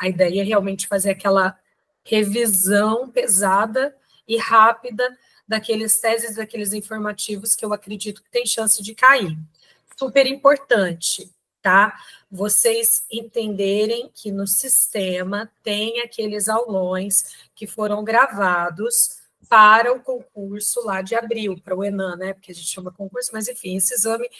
A ideia é realmente fazer aquela revisão pesada e rápida daqueles teses, daqueles informativos que eu acredito que tem chance de cair. Super importante, tá? Vocês entenderem que no sistema tem aqueles aulões que foram gravados para o concurso lá de abril, para o Enan, né? Porque a gente chama concurso, mas enfim, esse exame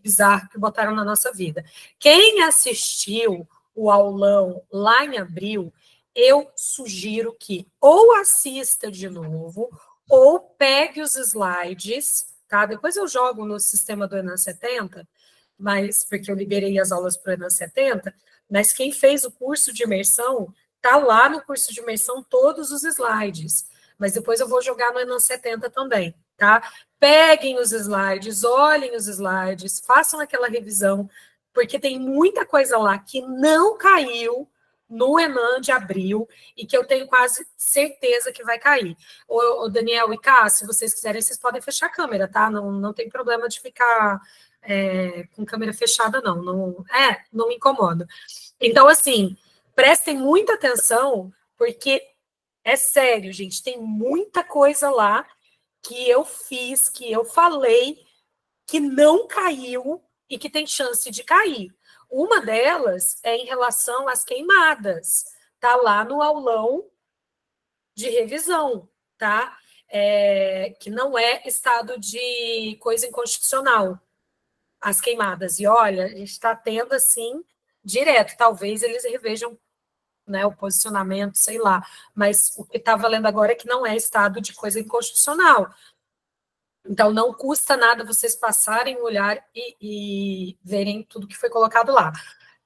bizarro que botaram na nossa vida. Quem assistiu o aulão lá em abril, eu sugiro que ou assista de novo, ou pegue os slides, tá? Depois eu jogo no sistema do Enan 70, mas porque eu liberei as aulas para o Enan 70, mas quem fez o curso de imersão, tá lá no curso de imersão todos os slides mas depois eu vou jogar no Enan 70 também, tá? Peguem os slides, olhem os slides, façam aquela revisão, porque tem muita coisa lá que não caiu no Enan de abril e que eu tenho quase certeza que vai cair. O, Daniel e Cá, se vocês quiserem, vocês podem fechar a câmera, tá? Não, não tem problema de ficar é, com câmera fechada, não. não. É, não me incomoda. Então, assim, prestem muita atenção, porque é sério, gente, tem muita coisa lá que eu fiz, que eu falei, que não caiu e que tem chance de cair. Uma delas é em relação às queimadas. Tá lá no aulão de revisão, tá? É, que não é estado de coisa inconstitucional, as queimadas. E olha, a gente está tendo assim direto. Talvez eles revejam né, o posicionamento, sei lá. Mas o que está valendo agora é que não é estado de coisa inconstitucional. Então, não custa nada vocês passarem, olhar e, e verem tudo que foi colocado lá.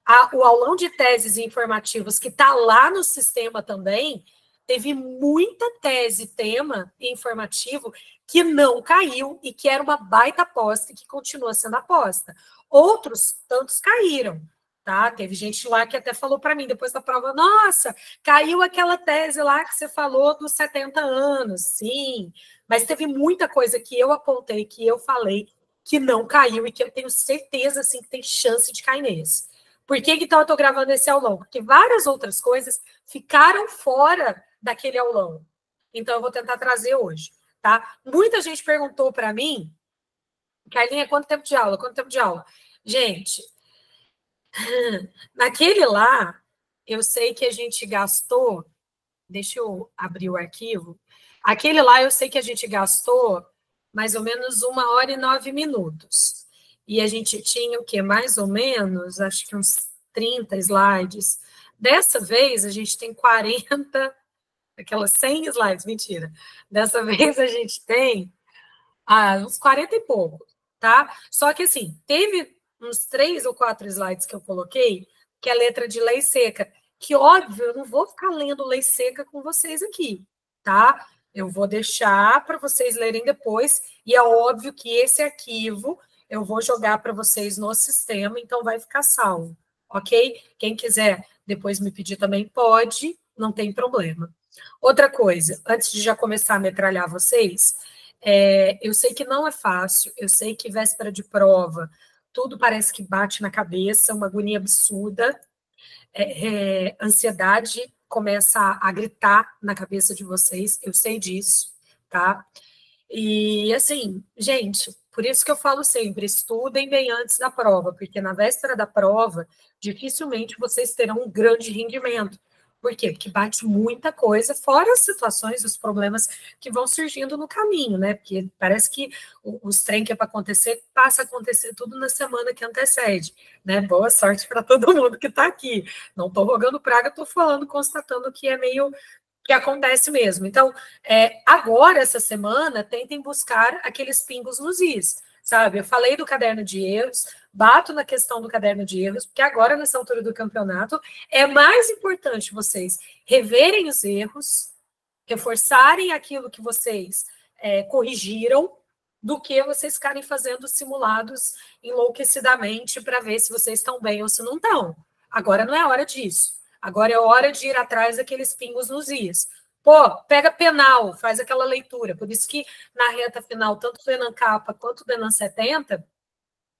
A, o aulão de teses informativos que está lá no sistema também, teve muita tese, tema informativo que não caiu e que era uma baita aposta e que continua sendo aposta. Outros tantos caíram tá? Teve gente lá que até falou para mim depois da prova: nossa, caiu aquela tese lá que você falou dos 70 anos, sim, mas teve muita coisa que eu apontei, que eu falei, que não caiu e que eu tenho certeza assim, que tem chance de cair nesse. Por que então eu estou gravando esse aulão? Porque várias outras coisas ficaram fora daquele aulão. Então eu vou tentar trazer hoje, tá? Muita gente perguntou para mim, Carlinha, quanto tempo de aula? Quanto tempo de aula? Gente, Naquele lá, eu sei que a gente gastou. Deixa eu abrir o arquivo. Aquele lá, eu sei que a gente gastou mais ou menos uma hora e nove minutos. E a gente tinha o quê? Mais ou menos, acho que uns 30 slides. Dessa vez, a gente tem 40, aquelas 100 slides, mentira. Dessa vez, a gente tem ah, uns 40 e pouco, tá? Só que, assim, teve uns três ou quatro slides que eu coloquei, que é a letra de lei seca. Que, óbvio, eu não vou ficar lendo lei seca com vocês aqui, tá? Eu vou deixar para vocês lerem depois, e é óbvio que esse arquivo eu vou jogar para vocês no sistema, então vai ficar salvo, ok? Quem quiser depois me pedir também pode, não tem problema. Outra coisa, antes de já começar a metralhar vocês, é, eu sei que não é fácil, eu sei que véspera de prova tudo parece que bate na cabeça, uma agonia absurda, é, é, ansiedade começa a, a gritar na cabeça de vocês, eu sei disso, tá? E assim, gente, por isso que eu falo sempre, estudem bem antes da prova, porque na véspera da prova, dificilmente vocês terão um grande rendimento. Por quê? Porque bate muita coisa, fora as situações, os problemas que vão surgindo no caminho, né? Porque parece que os trem que é para acontecer, passa a acontecer tudo na semana que antecede, né? Boa sorte para todo mundo que está aqui. Não estou rogando praga, estou falando, constatando que é meio que acontece mesmo. Então, é, agora, essa semana, tentem buscar aqueles pingos nos is sabe? Eu falei do caderno de erros, bato na questão do caderno de erros, porque agora, nessa altura do campeonato, é mais importante vocês reverem os erros, reforçarem aquilo que vocês é, corrigiram, do que vocês ficarem fazendo simulados enlouquecidamente para ver se vocês estão bem ou se não estão. Agora não é hora disso. Agora é hora de ir atrás daqueles pingos nos is. Pô, pega penal, faz aquela leitura. Por isso que na reta final, tanto do Enan Capa quanto do Enan 70,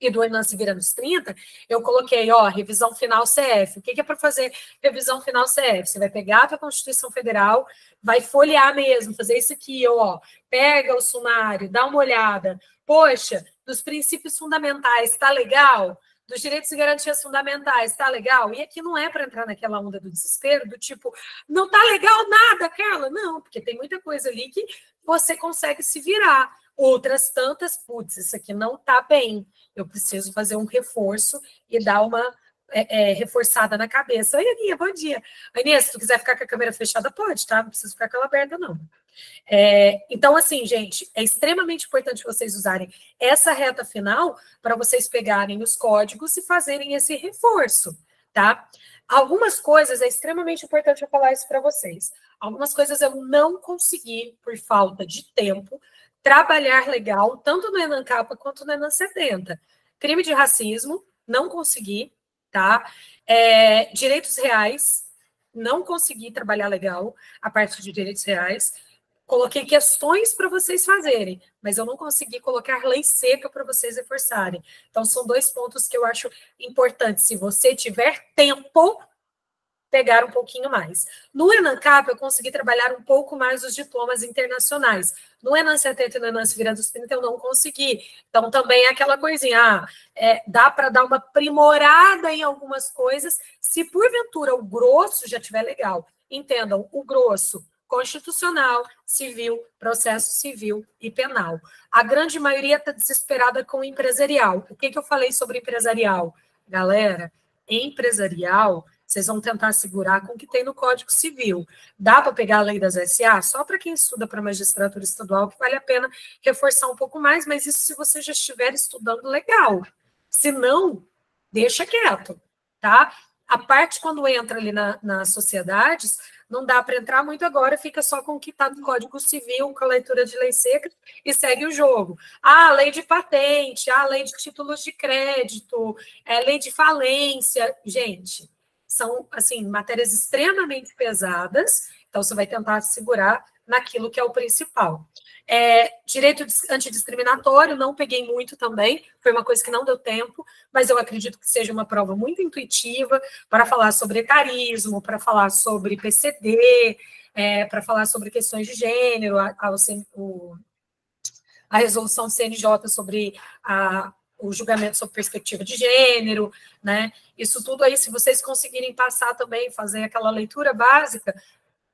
e do Enance Vira nos 30, eu coloquei, ó, revisão final CF. O que, que é para fazer revisão final CF? Você vai pegar a Constituição Federal, vai folhear mesmo, fazer isso aqui, ó, pega o sumário, dá uma olhada. Poxa, dos princípios fundamentais, tá legal? Dos direitos e garantias fundamentais, tá legal? E aqui não é para entrar naquela onda do desespero, do tipo, não tá legal nada, Carla. Não, porque tem muita coisa ali que você consegue se virar. Outras tantas, putz, isso aqui não tá bem eu preciso fazer um reforço e dar uma é, é, reforçada na cabeça. Oi, Aninha, bom dia. Aninha, se tu quiser ficar com a câmera fechada, pode, tá? Não precisa ficar com ela aberta, não. É, então, assim, gente, é extremamente importante vocês usarem essa reta final para vocês pegarem os códigos e fazerem esse reforço, tá? Algumas coisas é extremamente importante eu falar isso para vocês. Algumas coisas eu não consegui, por falta de tempo, trabalhar legal, tanto no Enan Capa quanto no Enan 70. Crime de racismo, não consegui, tá? É, direitos reais, não consegui trabalhar legal a parte de direitos reais. Coloquei questões para vocês fazerem, mas eu não consegui colocar lei seca para vocês reforçarem. Então, são dois pontos que eu acho importantes. Se você tiver tempo, pegar um pouquinho mais. No ENANCAP, eu consegui trabalhar um pouco mais os diplomas internacionais. No Enan 70 e no Enan Virando dos 30, eu não consegui. Então, também é aquela coisinha, ah, é, dá para dar uma primorada em algumas coisas, se porventura o grosso já tiver legal. Entendam, o grosso, constitucional, civil, processo civil e penal. A grande maioria está desesperada com o empresarial. O que, que eu falei sobre empresarial? Galera, empresarial vocês vão tentar segurar com o que tem no Código Civil. Dá para pegar a lei das SA? Só para quem estuda para magistratura estadual, que vale a pena reforçar um pouco mais, mas isso se você já estiver estudando legal. Se não, deixa quieto, tá? A parte quando entra ali na, nas sociedades, não dá para entrar muito agora, fica só com o que está no Código Civil, com a leitura de lei seca e segue o jogo. Ah, lei de patente, ah, lei de títulos de crédito, é, lei de falência. Gente, são assim matérias extremamente pesadas, então você vai tentar segurar naquilo que é o principal. É, direito antidiscriminatório, não peguei muito também, foi uma coisa que não deu tempo, mas eu acredito que seja uma prova muito intuitiva para falar sobre etarismo, para falar sobre PCD, é, para falar sobre questões de gênero, a, a, o, a resolução CNJ sobre a, o julgamento sobre perspectiva de gênero, né? Isso tudo aí, se vocês conseguirem passar também, fazer aquela leitura básica,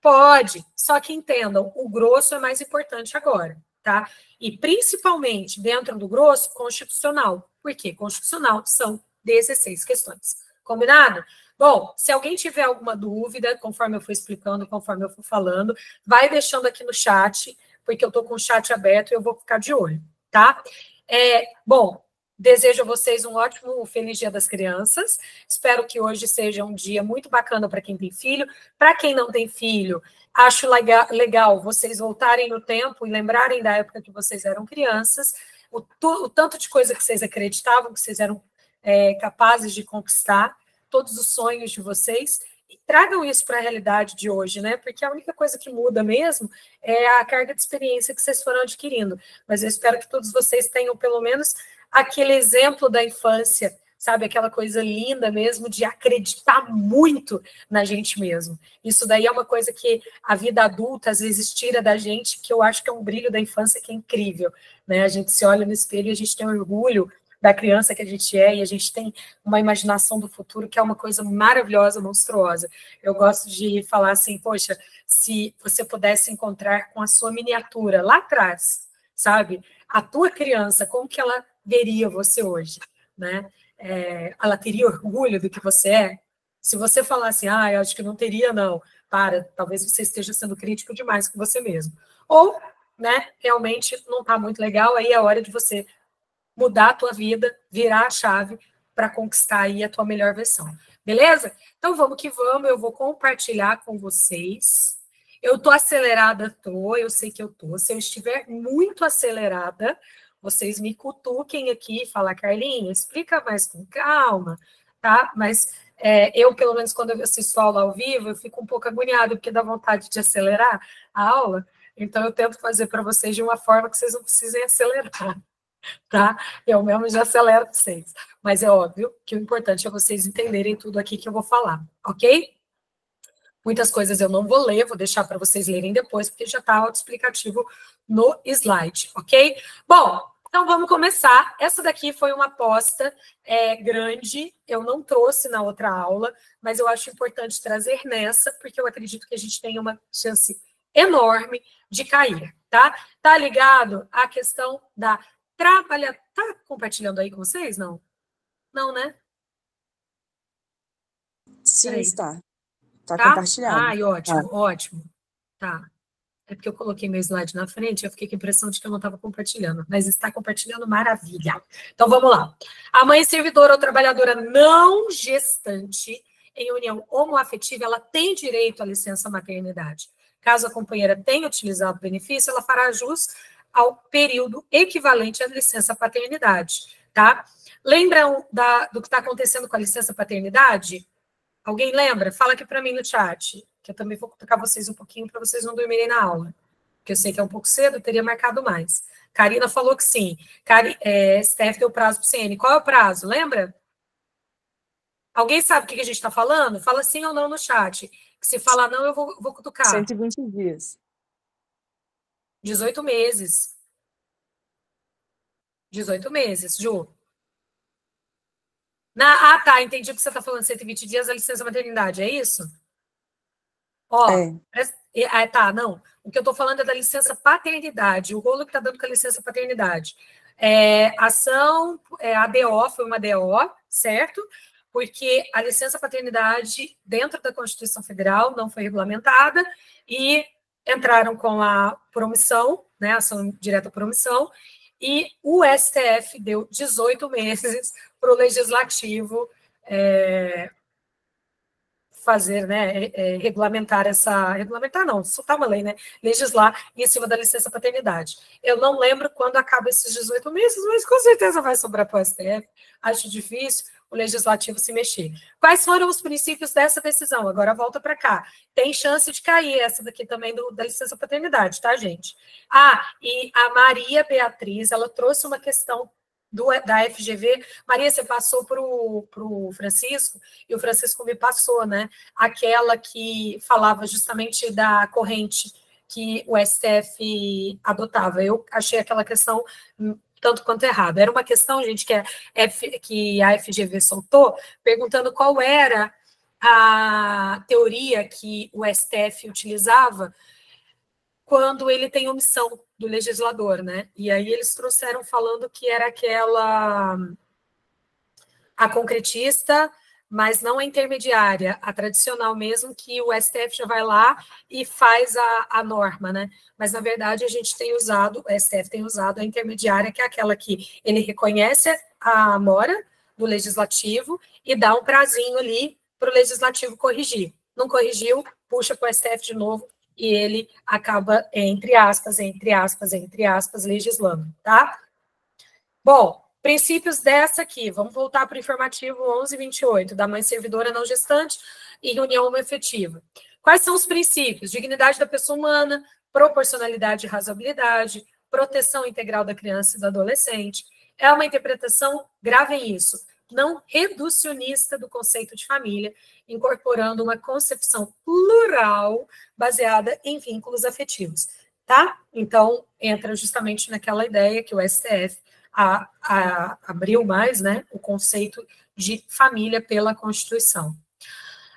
pode. Só que entendam, o grosso é mais importante agora, tá? E principalmente dentro do grosso, constitucional. Por quê? Constitucional são 16 questões. Combinado? Bom, se alguém tiver alguma dúvida, conforme eu fui explicando, conforme eu fui falando, vai deixando aqui no chat, porque eu estou com o chat aberto e eu vou ficar de olho, tá? É, bom, Desejo a vocês um ótimo, feliz Dia das Crianças. Espero que hoje seja um dia muito bacana para quem tem filho. Para quem não tem filho, acho legal, vocês voltarem no tempo e lembrarem da época que vocês eram crianças, o, o tanto de coisa que vocês acreditavam que vocês eram é, capazes de conquistar, todos os sonhos de vocês, e tragam isso para a realidade de hoje, né? Porque a única coisa que muda mesmo é a carga de experiência que vocês foram adquirindo. Mas eu espero que todos vocês tenham pelo menos aquele exemplo da infância, sabe? Aquela coisa linda mesmo de acreditar muito na gente mesmo. Isso daí é uma coisa que a vida adulta às vezes tira da gente, que eu acho que é um brilho da infância que é incrível, né? A gente se olha no espelho e a gente tem orgulho da criança que a gente é e a gente tem uma imaginação do futuro que é uma coisa maravilhosa, monstruosa. Eu gosto de falar assim, poxa, se você pudesse encontrar com a sua miniatura lá atrás, sabe? A tua criança, como que ela veria você hoje, né? É, ela teria orgulho do que você é? Se você falar assim, ah, eu acho que não teria, não, para, talvez você esteja sendo crítico demais com você mesmo. Ou, né, realmente não está muito legal, aí é hora de você mudar a tua vida, virar a chave para conquistar aí a tua melhor versão. Beleza? Então vamos que vamos, eu vou compartilhar com vocês. Eu tô acelerada, tô, eu sei que eu tô. Se eu estiver muito acelerada, vocês me cutuquem aqui e falar, Carlinha, explica mais com calma, tá? Mas é, eu, pelo menos, quando eu assisto aula ao vivo, eu fico um pouco agoniado, porque dá vontade de acelerar a aula. Então, eu tento fazer para vocês de uma forma que vocês não precisem acelerar, tá? Eu mesmo já acelero para vocês. Mas é óbvio que o importante é vocês entenderem tudo aqui que eu vou falar, ok? Muitas coisas eu não vou ler, vou deixar para vocês lerem depois, porque já está autoexplicativo no slide, ok? Bom, então vamos começar. Essa daqui foi uma aposta é, grande, eu não trouxe na outra aula, mas eu acho importante trazer nessa, porque eu acredito que a gente tem uma chance enorme de cair, tá? Tá ligado à questão da trabalha. Tá compartilhando aí com vocês? Não? Não, né? Sim, está. Está tá? compartilhado. Ai, ótimo, tá. ótimo. Tá. É porque eu coloquei meu slide na frente, eu fiquei com a impressão de que eu não estava compartilhando, mas está compartilhando, maravilha. Então vamos lá. A mãe servidora ou trabalhadora não gestante em união homoafetiva, ela tem direito à licença maternidade. Caso a companheira tenha utilizado o benefício, ela fará jus ao período equivalente à licença paternidade, tá? Lembram da, do que está acontecendo com a licença paternidade? Alguém lembra? Fala aqui para mim no chat, que eu também vou tocar vocês um pouquinho para vocês não dormirem na aula. Porque eu sei que é um pouco cedo, eu teria marcado mais. Karina falou que sim. Cari, é, Steph deu prazo para o CN. Qual é o prazo? Lembra? Alguém sabe o que a gente está falando? Fala sim ou não no chat. Se falar não, eu vou, vou cutucar. 120 dias. 18 meses. 18 meses, Ju. Na, ah, tá, entendi o que você está falando, 120 dias da licença maternidade, é isso? Ó, é. ah, tá, não. O que eu estou falando é da licença paternidade, o rolo que está dando com a licença paternidade. É, ação, é, ADO, foi uma DO, certo? Porque a licença paternidade, dentro da Constituição Federal, não foi regulamentada e entraram com a promissão, né, ação direta por omissão, e o STF deu 18 meses para o legislativo é, fazer, né, é, é, regulamentar essa, regulamentar não, soltar uma lei, né, legislar em cima da licença paternidade. Eu não lembro quando acaba esses 18 meses, mas com certeza vai sobrar para o STF, acho difícil, o legislativo se mexer. Quais foram os princípios dessa decisão? Agora volta para cá. Tem chance de cair essa daqui também do, da licença paternidade, tá, gente? Ah, e a Maria Beatriz, ela trouxe uma questão do, da FGV. Maria, você passou para o Francisco, e o Francisco me passou, né? Aquela que falava justamente da corrente que o STF adotava. Eu achei aquela questão tanto quanto errado. Era uma questão, gente, que a, F, que a FGV soltou, perguntando qual era a teoria que o STF utilizava quando ele tem omissão do legislador, né? E aí eles trouxeram falando que era aquela a concretista mas não a intermediária, a tradicional mesmo, que o STF já vai lá e faz a, a norma, né? Mas, na verdade, a gente tem usado, o STF tem usado a intermediária, que é aquela que ele reconhece a mora do legislativo e dá um prazinho ali para o legislativo corrigir. Não corrigiu, puxa para o STF de novo e ele acaba, entre aspas, entre aspas, entre aspas, legislando, tá? Bom, Princípios dessa aqui, vamos voltar para o informativo 1128, da mãe servidora não gestante e união efetiva. Quais são os princípios? Dignidade da pessoa humana, proporcionalidade e razoabilidade, proteção integral da criança e do adolescente. É uma interpretação, gravem isso, não reducionista do conceito de família, incorporando uma concepção plural baseada em vínculos afetivos, tá? Então, entra justamente naquela ideia que o STF a, a, abriu mais né, o conceito de família pela Constituição.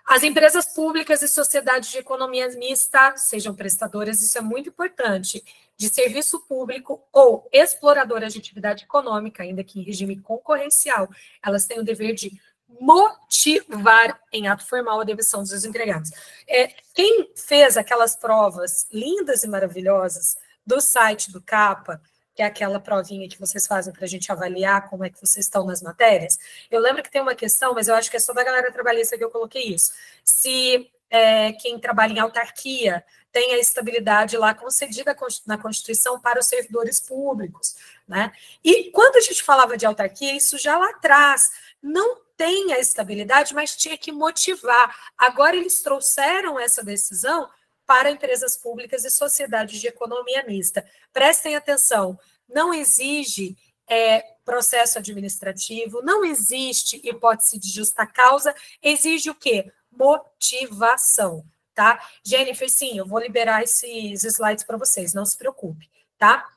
As empresas públicas e sociedades de economia mista, sejam prestadoras, isso é muito importante, de serviço público ou exploradoras de atividade econômica, ainda que em regime concorrencial, elas têm o dever de motivar em ato formal a demissão dos desempregados. É, quem fez aquelas provas lindas e maravilhosas do site do CAPA, que é aquela provinha que vocês fazem para a gente avaliar como é que vocês estão nas matérias. Eu lembro que tem uma questão, mas eu acho que é só da galera trabalhista que eu coloquei isso. Se é, quem trabalha em autarquia tem a estabilidade lá concedida na Constituição para os servidores públicos, né? E quando a gente falava de autarquia, isso já lá atrás não tem a estabilidade, mas tinha que motivar. Agora eles trouxeram essa decisão para empresas públicas e sociedades de economia mista. Prestem atenção, não exige é, processo administrativo, não existe hipótese de justa causa, exige o quê? Motivação, tá? Jennifer, sim, eu vou liberar esses slides para vocês, não se preocupe, tá?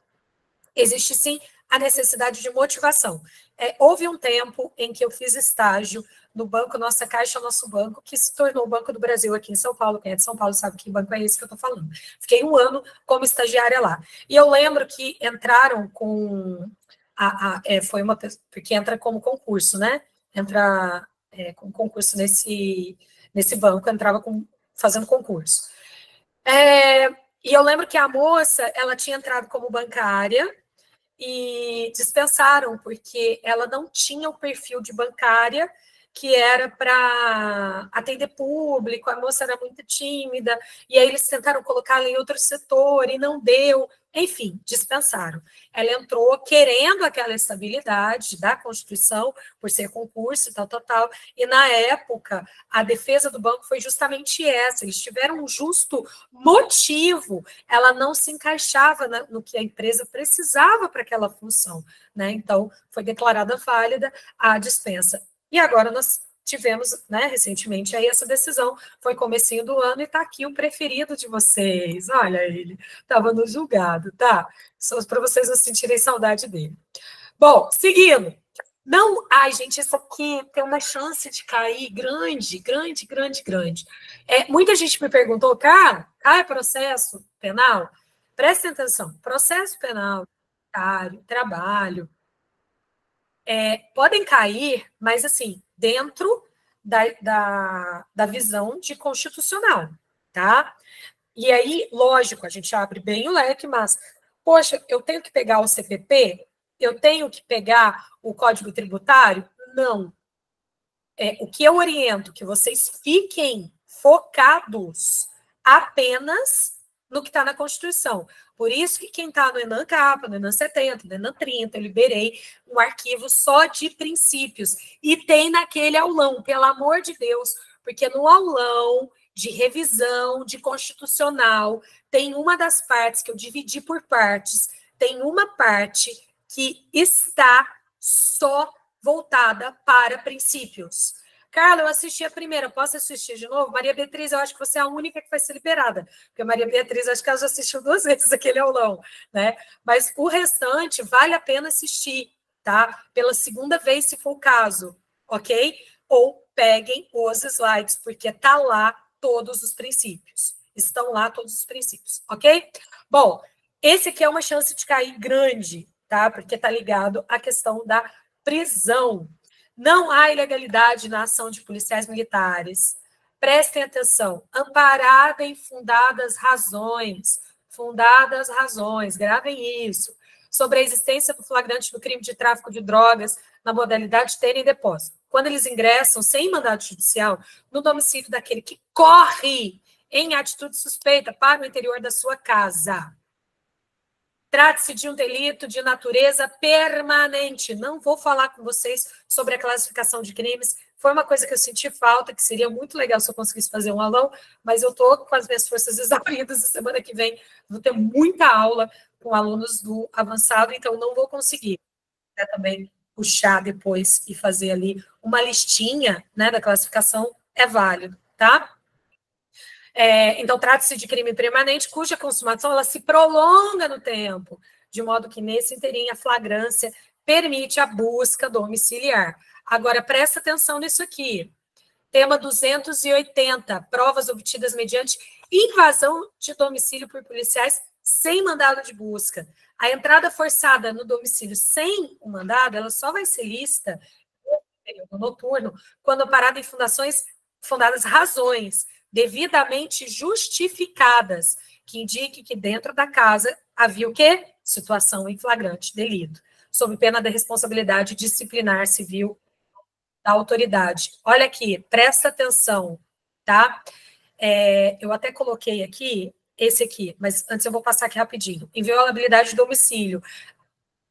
Existe sim a necessidade de motivação. É, houve um tempo em que eu fiz estágio no banco Nossa Caixa, nosso banco, que se tornou o Banco do Brasil aqui em São Paulo. Quem é de São Paulo sabe que banco é esse que eu estou falando. Fiquei um ano como estagiária lá. E eu lembro que entraram com. A, a, é, foi uma. Porque entra como concurso, né? Entra é, com concurso nesse, nesse banco, entrava com, fazendo concurso. É, e eu lembro que a moça, ela tinha entrado como bancária e dispensaram, porque ela não tinha o perfil de bancária que era para atender público, a moça era muito tímida, e aí eles tentaram colocá-la em outro setor e não deu, enfim, dispensaram. Ela entrou querendo aquela estabilidade da Constituição, por ser concurso e tal, tal, tal, e na época a defesa do banco foi justamente essa, eles tiveram um justo motivo, ela não se encaixava no que a empresa precisava para aquela função, né? Então, foi declarada válida a dispensa. E agora nós tivemos, né, recentemente aí essa decisão, foi comecinho do ano e está aqui o preferido de vocês. Olha ele, estava no julgado, tá? Só para vocês não sentirem saudade dele. Bom, seguindo. Não, ai, gente, isso aqui tem uma chance de cair grande, grande, grande, grande. É, muita gente me perguntou, cara, cai processo penal? Prestem atenção, processo penal, trabalho, é, podem cair, mas assim, dentro da, da, da visão de constitucional, tá? E aí, lógico, a gente abre bem o leque, mas, poxa, eu tenho que pegar o CPP? Eu tenho que pegar o Código Tributário? Não. É, o que eu oriento que vocês fiquem focados apenas no que está na Constituição. Por isso que quem está no Enan Capa, no Enan 70, no Enan 30, eu liberei um arquivo só de princípios. E tem naquele aulão, pelo amor de Deus, porque no aulão de revisão de constitucional tem uma das partes que eu dividi por partes, tem uma parte que está só voltada para princípios. Carla, eu assisti a primeira, posso assistir de novo? Maria Beatriz, eu acho que você é a única que vai ser liberada, porque a Maria Beatriz, acho que ela já assistiu duas vezes aquele aulão, né? Mas o restante vale a pena assistir, tá? Pela segunda vez, se for o caso, ok? Ou peguem os slides, porque tá lá todos os princípios. Estão lá todos os princípios, ok? Bom, esse aqui é uma chance de cair grande, tá? Porque tá ligado à questão da prisão. Não há ilegalidade na ação de policiais militares. Prestem atenção. Amparada em fundadas razões. Fundadas razões. Gravem isso. Sobre a existência do flagrante do crime de tráfico de drogas na modalidade ter em depósito. Quando eles ingressam sem mandado judicial no domicílio daquele que corre em atitude suspeita para o interior da sua casa. Trata-se de um delito de natureza permanente. Não vou falar com vocês sobre a classificação de crimes. Foi uma coisa que eu senti falta, que seria muito legal se eu conseguisse fazer um aulão, mas eu estou com as minhas forças exauridas. Semana que vem vou ter muita aula com alunos do avançado, então não vou conseguir também puxar depois e fazer ali uma listinha né, da classificação. É válido, tá? É, então, trata-se de crime permanente cuja consumação ela se prolonga no tempo, de modo que nesse inteirinho a flagrância permite a busca domiciliar. Agora, presta atenção nisso aqui. Tema 280, provas obtidas mediante invasão de domicílio por policiais sem mandado de busca. A entrada forçada no domicílio sem o mandado, ela só vai ser lista no período noturno quando parada em fundações fundadas razões devidamente justificadas, que indique que dentro da casa havia o quê? Situação em flagrante delito, sob pena da responsabilidade disciplinar civil da autoridade. Olha aqui, presta atenção, tá? É, eu até coloquei aqui esse aqui, mas antes eu vou passar aqui rapidinho. Inviolabilidade de domicílio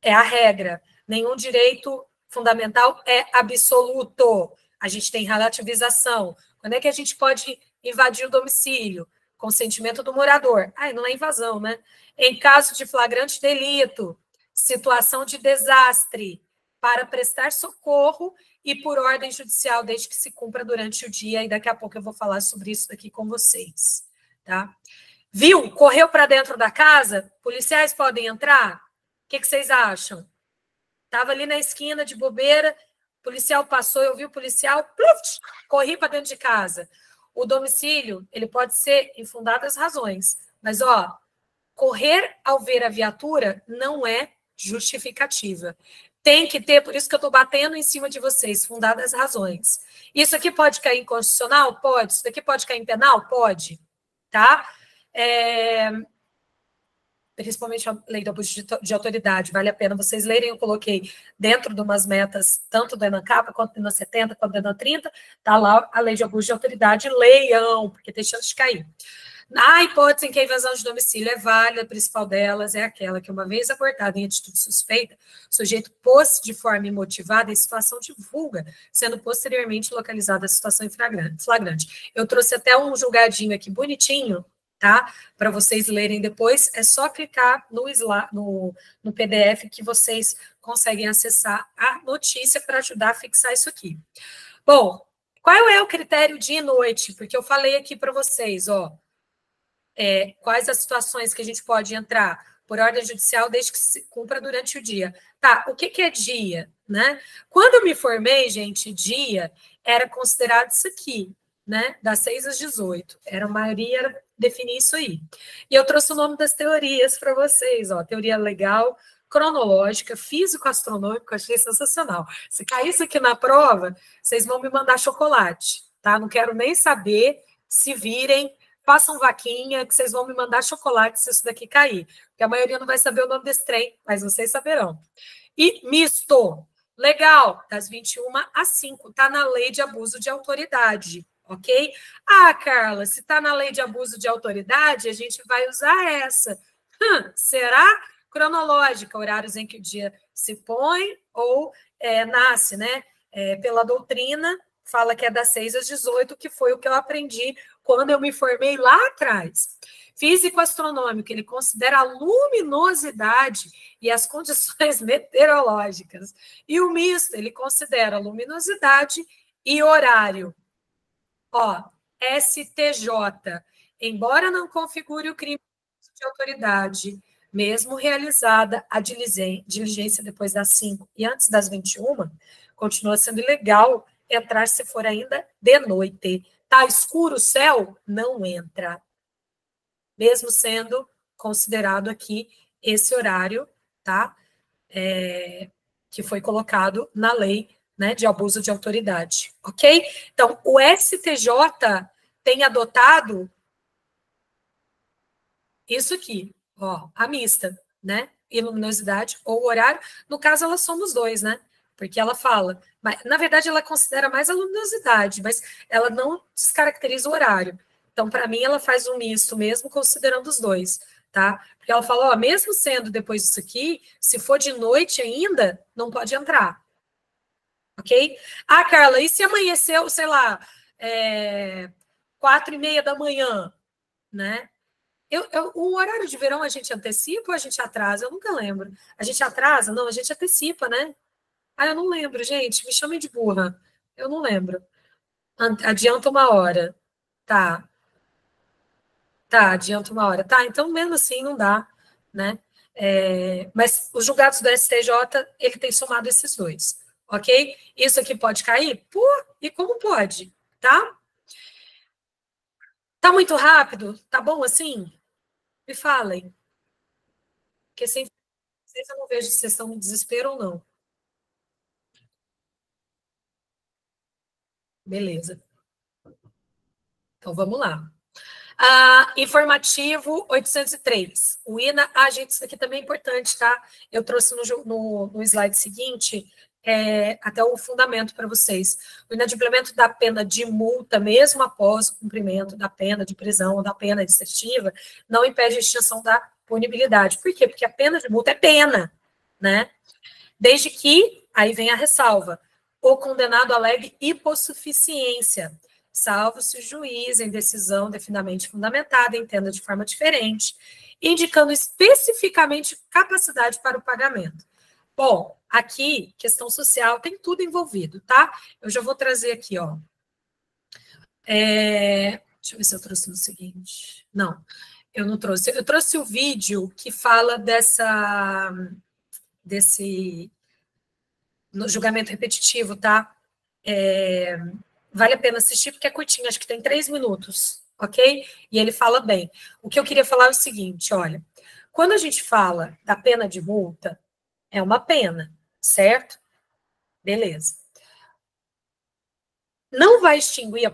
é a regra. Nenhum direito fundamental é absoluto. A gente tem relativização. Quando é que a gente pode invadir o domicílio, consentimento do morador. Ah, não é invasão, né? Em caso de flagrante delito, situação de desastre, para prestar socorro e por ordem judicial, desde que se cumpra durante o dia, e daqui a pouco eu vou falar sobre isso aqui com vocês, tá? Viu? Correu para dentro da casa? Policiais podem entrar? O que, que vocês acham? Estava ali na esquina de bobeira, policial passou, eu vi o policial, pluf, corri para dentro de casa. O domicílio, ele pode ser em fundadas razões, mas ó, correr ao ver a viatura não é justificativa. Tem que ter, por isso que eu estou batendo em cima de vocês, fundadas razões. Isso aqui pode cair em constitucional? Pode. Isso daqui pode cair em penal? Pode. Tá? É, principalmente a lei do abuso de, de, autoridade, vale a pena vocês lerem, eu coloquei dentro de umas metas, tanto do ENACAPA, quanto do ENA 70, quanto do ENA 30, tá lá a lei de abuso de autoridade, leiam, porque tem chance de cair. Na hipótese em que a invasão de domicílio é válida, a principal delas é aquela que, uma vez abordada em atitude suspeita, o sujeito pôs de forma imotivada em situação de fuga, sendo posteriormente localizada a situação em flagrante. Eu trouxe até um julgadinho aqui bonitinho, tá? Para vocês lerem depois, é só clicar no, no, no PDF que vocês conseguem acessar a notícia para ajudar a fixar isso aqui. Bom, qual é o critério dia e noite? Porque eu falei aqui para vocês, ó, é, quais as situações que a gente pode entrar por ordem judicial desde que se cumpra durante o dia. Tá, o que, que é dia, né? Quando eu me formei, gente, dia era considerado isso aqui, né? Das 6 às 18. Era a maioria definir isso aí. E eu trouxe o nome das teorias para vocês, ó. Teoria legal, cronológica, físico-astronômico, achei sensacional. Se cair isso aqui na prova, vocês vão me mandar chocolate, tá? Não quero nem saber se virem façam vaquinha, que vocês vão me mandar chocolate se isso daqui cair. Porque a maioria não vai saber o nome desse trem, mas vocês saberão. E misto, legal, das 21 às 5, está na lei de abuso de autoridade, ok? Ah, Carla, se está na lei de abuso de autoridade, a gente vai usar essa. Hum, será? Cronológica, horários em que o dia se põe ou é, nasce, né? É, pela doutrina, fala que é das 6 às 18, que foi o que eu aprendi quando eu me formei lá atrás. Físico astronômico, ele considera a luminosidade e as condições meteorológicas. E o misto, ele considera luminosidade e horário. Ó, STJ, embora não configure o crime de autoridade, mesmo realizada a diligência depois das 5 e antes das 21, continua sendo ilegal entrar se for ainda de noite. Tá escuro o céu? Não entra. Mesmo sendo considerado aqui esse horário, tá? É, que foi colocado na lei né, de abuso de autoridade, ok? Então, o STJ tem adotado isso aqui, ó, a mista, né? Iluminosidade ou horário. No caso, elas somos dois, né? porque ela fala, mas, na verdade ela considera mais a luminosidade, mas ela não descaracteriza o horário. Então, para mim, ela faz um misto mesmo, considerando os dois, tá? Porque ela fala, ó, mesmo sendo depois disso aqui, se for de noite ainda, não pode entrar. Ok? Ah, Carla, e se amanheceu, sei lá, é, quatro e meia da manhã, né? Eu, eu, o horário de verão a gente antecipa ou a gente atrasa? Eu nunca lembro. A gente atrasa? Não, a gente antecipa, né? Ah, eu não lembro, gente. Me chamem de burra. Eu não lembro. Adianta uma hora. Tá. Tá, adianta uma hora. Tá, então mesmo assim não dá, né? É, mas os julgados do STJ, ele tem somado esses dois, ok? Isso aqui pode cair? Pô, e como pode, tá? Tá muito rápido? Tá bom assim? Me falem. Porque sem vocês eu não vejo se vocês estão em desespero ou não. Beleza. Então vamos lá. Ah, informativo 803. O INA, ah, gente, isso aqui também é importante, tá? Eu trouxe no, no, no slide seguinte é, até o fundamento para vocês. O inadimplemento da pena de multa, mesmo após o cumprimento da pena de prisão ou da pena administrativa, não impede a extinção da punibilidade. Por quê? Porque a pena de multa é pena, né? Desde que, aí vem a ressalva, o condenado alegue hipossuficiência. salvo se o juiz, em decisão devidamente fundamentada, entenda de forma diferente, indicando especificamente capacidade para o pagamento. Bom, aqui, questão social, tem tudo envolvido, tá? Eu já vou trazer aqui, ó. É, deixa eu ver se eu trouxe no seguinte. Não, eu não trouxe. Eu trouxe o vídeo que fala dessa desse no julgamento repetitivo, tá? É, vale a pena assistir porque é curtinho, acho que tem três minutos, ok? E ele fala bem. O que eu queria falar é o seguinte: olha, quando a gente fala da pena de multa, é uma pena, certo? Beleza. Não vai extinguir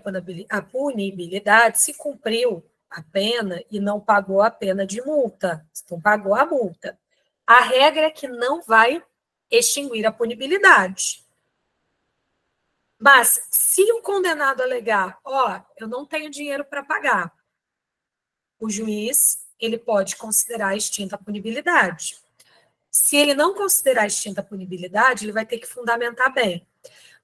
a punibilidade se cumpriu a pena e não pagou a pena de multa, não pagou a multa. A regra é que não vai extinguir a punibilidade. Mas se o condenado alegar, ó, oh, eu não tenho dinheiro para pagar, o juiz ele pode considerar extinta a punibilidade. Se ele não considerar extinta a punibilidade, ele vai ter que fundamentar bem.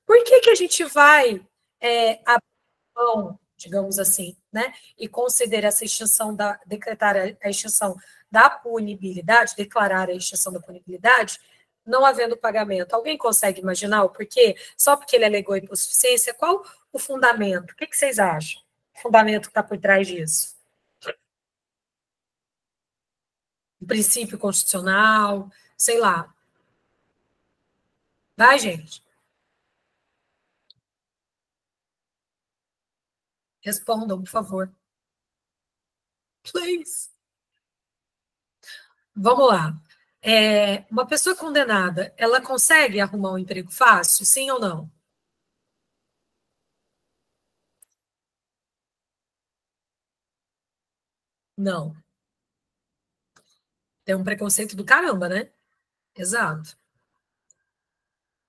Por que, que a gente vai é, abrir digamos assim, né, e considerar essa extinção da decretar a extinção da punibilidade, declarar a extinção da punibilidade, não havendo pagamento. Alguém consegue imaginar o porquê? Só porque ele alegou hipossuficiência? Qual o fundamento? O que, que vocês acham? O fundamento que está por trás disso? Princípio constitucional, sei lá. Vai, gente. Respondam, por favor. Please. Vamos lá. É, uma pessoa condenada, ela consegue arrumar um emprego fácil, sim ou não? Não. Tem um preconceito do caramba, né? Exato.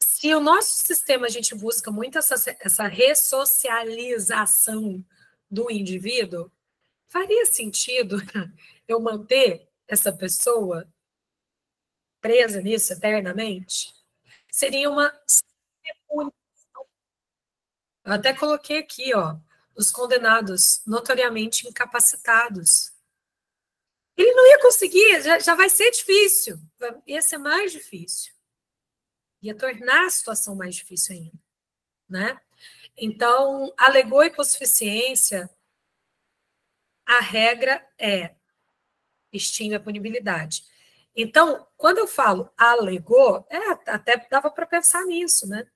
Se o nosso sistema a gente busca muito essa, essa ressocialização do indivíduo, faria sentido eu manter essa pessoa presa nisso eternamente, seria uma eu até coloquei aqui, ó, os condenados notoriamente incapacitados. Ele não ia conseguir, já, já vai ser difícil, ia ser mais difícil. Ia tornar a situação mais difícil ainda, né? Então, alegou hipossuficiência, a regra é extingue a punibilidade. Então, quando eu falo alegou, é, até dava para pensar nisso, né?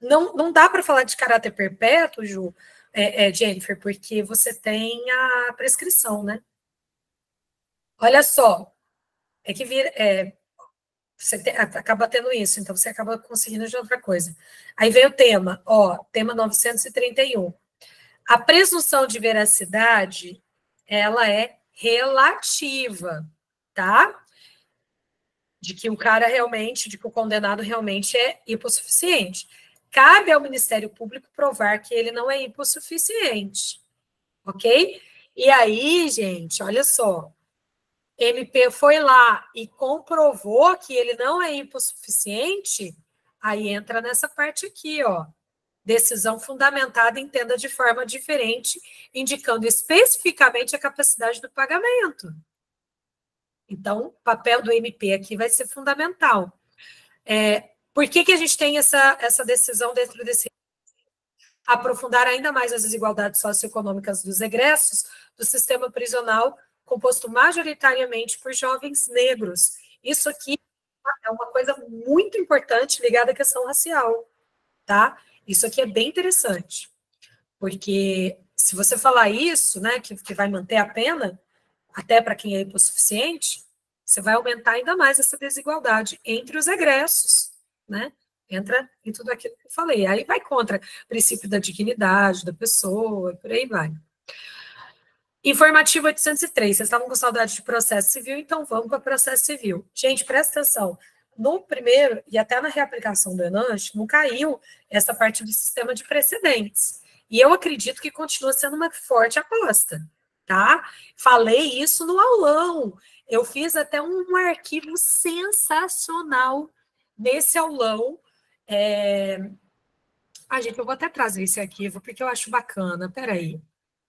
Não, não dá para falar de caráter perpétuo, Ju, é, é, Jennifer, porque você tem a prescrição, né? Olha só, é que vira, é, você te, acaba tendo isso, então você acaba conseguindo de outra coisa. Aí vem o tema, ó, tema 931. A presunção de veracidade, ela é relativa, tá? de que o cara realmente, de que o condenado realmente é hipossuficiente. Cabe ao Ministério Público provar que ele não é hipossuficiente, ok? E aí, gente, olha só, MP foi lá e comprovou que ele não é hipossuficiente, aí entra nessa parte aqui, ó. Decisão fundamentada entenda de forma diferente, indicando especificamente a capacidade do pagamento. Então, o papel do MP aqui vai ser fundamental. É, por que, que a gente tem essa, essa decisão dentro desse. Aprofundar ainda mais as desigualdades socioeconômicas dos egressos do sistema prisional, composto majoritariamente por jovens negros. Isso aqui é uma coisa muito importante ligada à questão racial, tá? Isso aqui é bem interessante, porque se você falar isso, né, que, que vai manter a pena, até para quem é hipossuficiente, você vai aumentar ainda mais essa desigualdade entre os egressos, né? Entra em tudo aquilo que eu falei. Aí vai contra o princípio da dignidade da pessoa, por aí vai. Informativo 803, vocês estavam com saudade de processo civil, então vamos para processo civil. Gente, presta atenção. No primeiro, e até na reaplicação do ENANCH, não caiu essa parte do sistema de precedentes. E eu acredito que continua sendo uma forte aposta tá? Falei isso no aulão. Eu fiz até um arquivo sensacional nesse aulão. É, Ah, gente, eu vou até trazer esse arquivo, porque eu acho bacana. Peraí.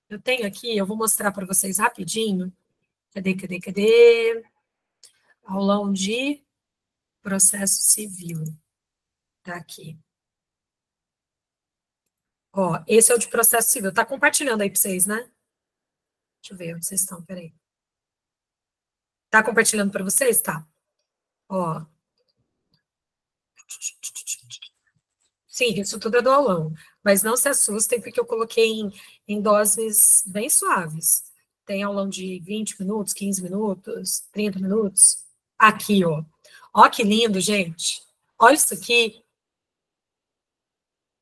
Eu tenho aqui, eu vou mostrar para vocês rapidinho. Cadê, cadê, cadê? Aulão de processo civil. Tá aqui. Ó, esse é o de processo civil. Tá compartilhando aí para vocês, né? Deixa eu ver onde vocês estão, peraí. Tá compartilhando para vocês? Tá. Ó. Sim, isso tudo é do aulão. Mas não se assustem, porque eu coloquei em, em doses bem suaves. Tem aulão de 20 minutos, 15 minutos, 30 minutos. Aqui, ó. Ó que lindo, gente. Olha isso aqui.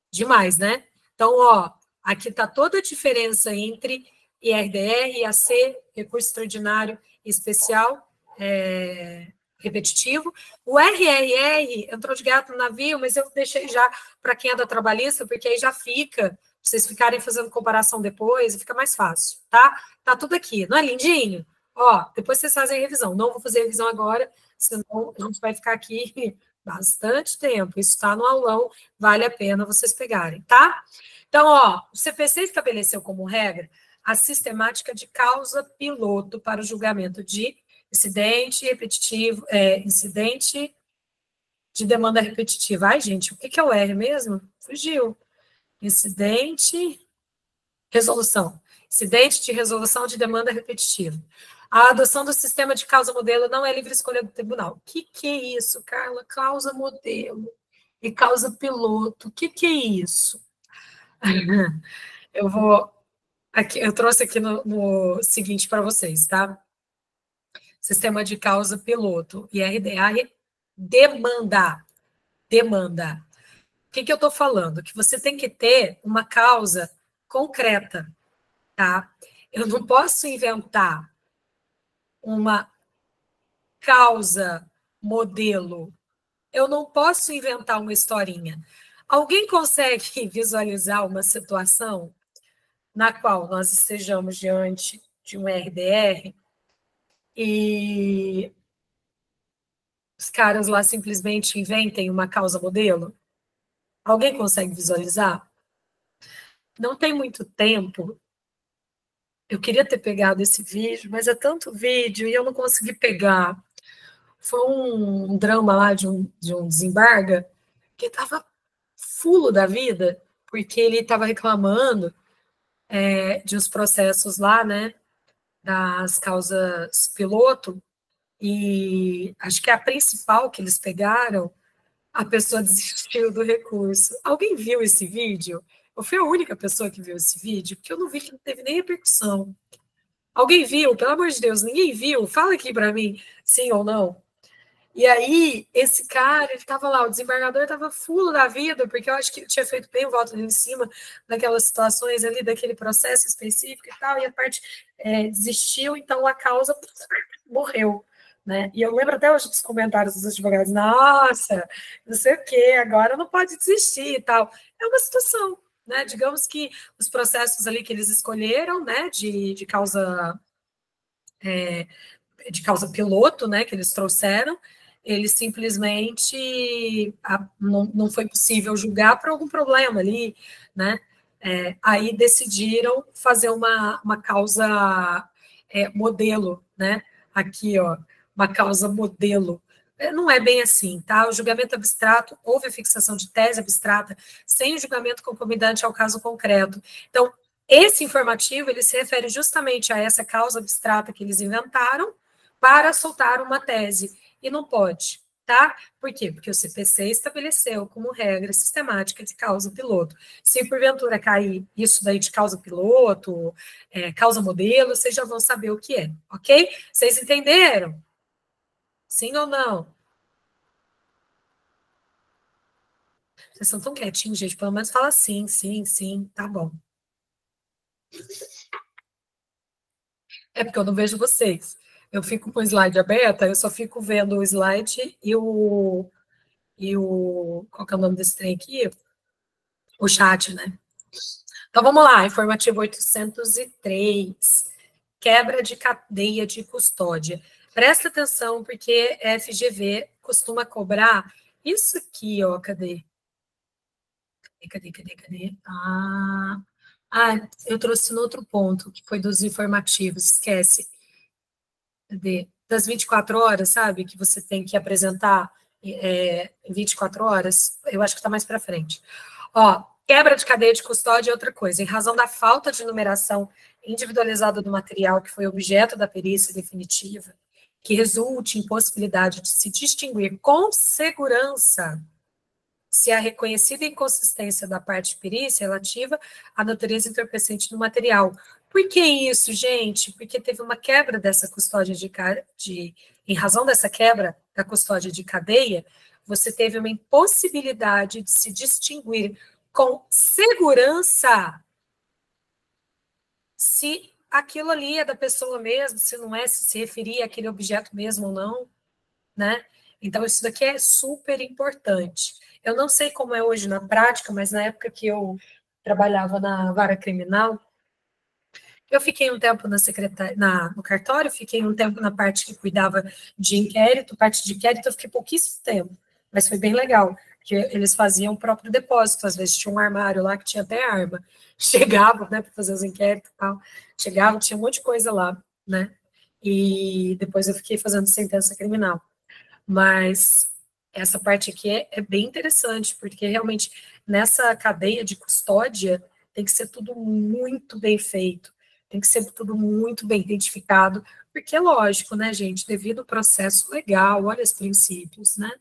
Demais, né? Então, ó, aqui está toda a diferença entre IRDR, IAC, recurso extraordinário especial, é, repetitivo. O RRR entrou de gato no navio, mas eu deixei já para quem é da trabalhista, porque aí já fica, pra vocês ficarem fazendo comparação depois, fica mais fácil, tá? Tá tudo aqui, não é lindinho? Ó, depois vocês fazem a revisão. Não vou fazer a revisão agora, senão a gente vai ficar aqui bastante tempo. Isso está no aulão, vale a pena vocês pegarem, tá? Então, ó, o CPC estabeleceu como regra a sistemática de causa piloto para o julgamento de incidente repetitivo, é, incidente de demanda repetitiva. Ai, gente, o que é o R mesmo? Fugiu. Incidente, resolução. Incidente de resolução de demanda repetitiva. A adoção do sistema de causa modelo não é livre escolha do tribunal. O que, que é isso, Carla? Causa modelo e causa piloto. O que, que é isso? Eu vou. Aqui, eu trouxe aqui no, no seguinte para vocês, tá? Sistema de causa piloto. E RDA demanda. Demanda. O que, que eu estou falando? Que você tem que ter uma causa concreta, tá? Eu não posso inventar uma causa modelo. Eu não posso inventar uma historinha. Alguém consegue visualizar uma situação na qual nós estejamos diante de um RDR e os caras lá simplesmente inventem uma causa modelo? Alguém consegue visualizar? Não tem muito tempo eu queria ter pegado esse vídeo, mas é tanto vídeo e eu não consegui pegar. Foi um, drama lá de um, de um desembarga que estava fulo da vida, porque ele estava reclamando é, de uns processos lá, né, das causas piloto, e acho que a principal que eles pegaram, a pessoa desistiu do recurso. Alguém viu esse vídeo? Eu fui a única pessoa que viu esse vídeo, porque eu não vi que não teve nem repercussão. Alguém viu? Pelo amor de Deus, ninguém viu? Fala aqui para mim, sim ou não. E aí, esse cara, ele estava lá, o desembargador estava fulo da vida, porque eu acho que tinha feito bem o voto ali em cima daquelas situações ali, daquele processo específico e tal, e a parte é, desistiu, então a causa morreu. Né? E eu lembro até hoje dos comentários dos advogados, nossa, não sei o quê, agora não pode desistir e tal. É uma situação, né? Digamos que os processos ali que eles escolheram, né, de, de causa é, de causa piloto, né, que eles trouxeram, eles simplesmente a, não, não foi possível julgar por algum problema ali, né? É, aí decidiram fazer uma, uma causa é, modelo, né? Aqui, ó, uma causa modelo é, não é bem assim, tá? O julgamento abstrato, houve a fixação de tese abstrata sem o julgamento concomitante ao caso concreto. Então, esse informativo, ele se refere justamente a essa causa abstrata que eles inventaram para soltar uma tese, e não pode, tá? Por quê? Porque o CPC estabeleceu como regra sistemática de causa piloto. Se porventura cair isso daí de causa piloto, é, causa modelo, vocês já vão saber o que é, ok? Vocês entenderam? Sim ou não? Vocês são tão quietinhos, gente. Pelo menos fala sim, sim, sim, tá bom. É porque eu não vejo vocês. Eu fico com o slide aberto, eu só fico vendo o slide e o. E o. Qual que é o nome desse trem aqui? O chat, né? Então vamos lá, informativo 803. Quebra de cadeia de custódia. Presta atenção, porque FGV costuma cobrar isso aqui, ó, cadê? Cadê, cadê, cadê? Ah, ah, eu trouxe no outro ponto, que foi dos informativos, esquece. Cadê? Das 24 horas, sabe? Que você tem que apresentar é, 24 horas. Eu acho que está mais para frente. Ó, quebra de cadeia de custódia é outra coisa. Em razão da falta de numeração individualizada do material que foi objeto da perícia definitiva, que resulte em possibilidade de se distinguir com segurança se há reconhecida inconsistência da parte perícia relativa à natureza entorpecente do material. Por que isso, gente? Porque teve uma quebra dessa custódia de, de em razão dessa quebra da custódia de cadeia, você teve uma impossibilidade de se distinguir com segurança se aquilo ali é da pessoa mesmo, se não é, se se referia àquele objeto mesmo ou não, né? Então, isso daqui é super importante. Eu não sei como é hoje na prática, mas na época que eu trabalhava na vara criminal, eu fiquei um tempo na na, no cartório, fiquei um tempo na parte que cuidava de inquérito, parte de inquérito, eu fiquei pouquíssimo tempo, mas foi bem legal, que eles faziam o próprio depósito, às vezes tinha um armário lá que tinha até arma, chegavam, né, para fazer os inquéritos e tal, chegavam, tinha um monte de coisa lá, né, e depois eu fiquei fazendo sentença criminal. Mas essa parte aqui é, é bem interessante, porque realmente nessa cadeia de custódia tem que ser tudo muito bem feito, tem que ser tudo muito bem identificado, porque é lógico, né, gente, devido ao processo legal, olha os princípios, né?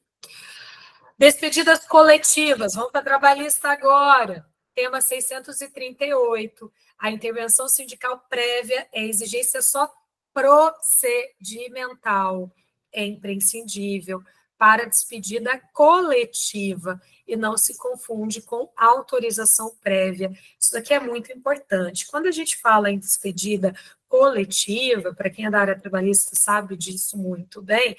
Despedidas coletivas, vamos para a trabalhista agora. Tema 638. A intervenção sindical prévia é exigência só procedimental, é imprescindível para despedida coletiva e não se confunde com autorização prévia. Isso daqui é muito importante. Quando a gente fala em despedida coletiva, para quem é da área trabalhista sabe disso muito bem,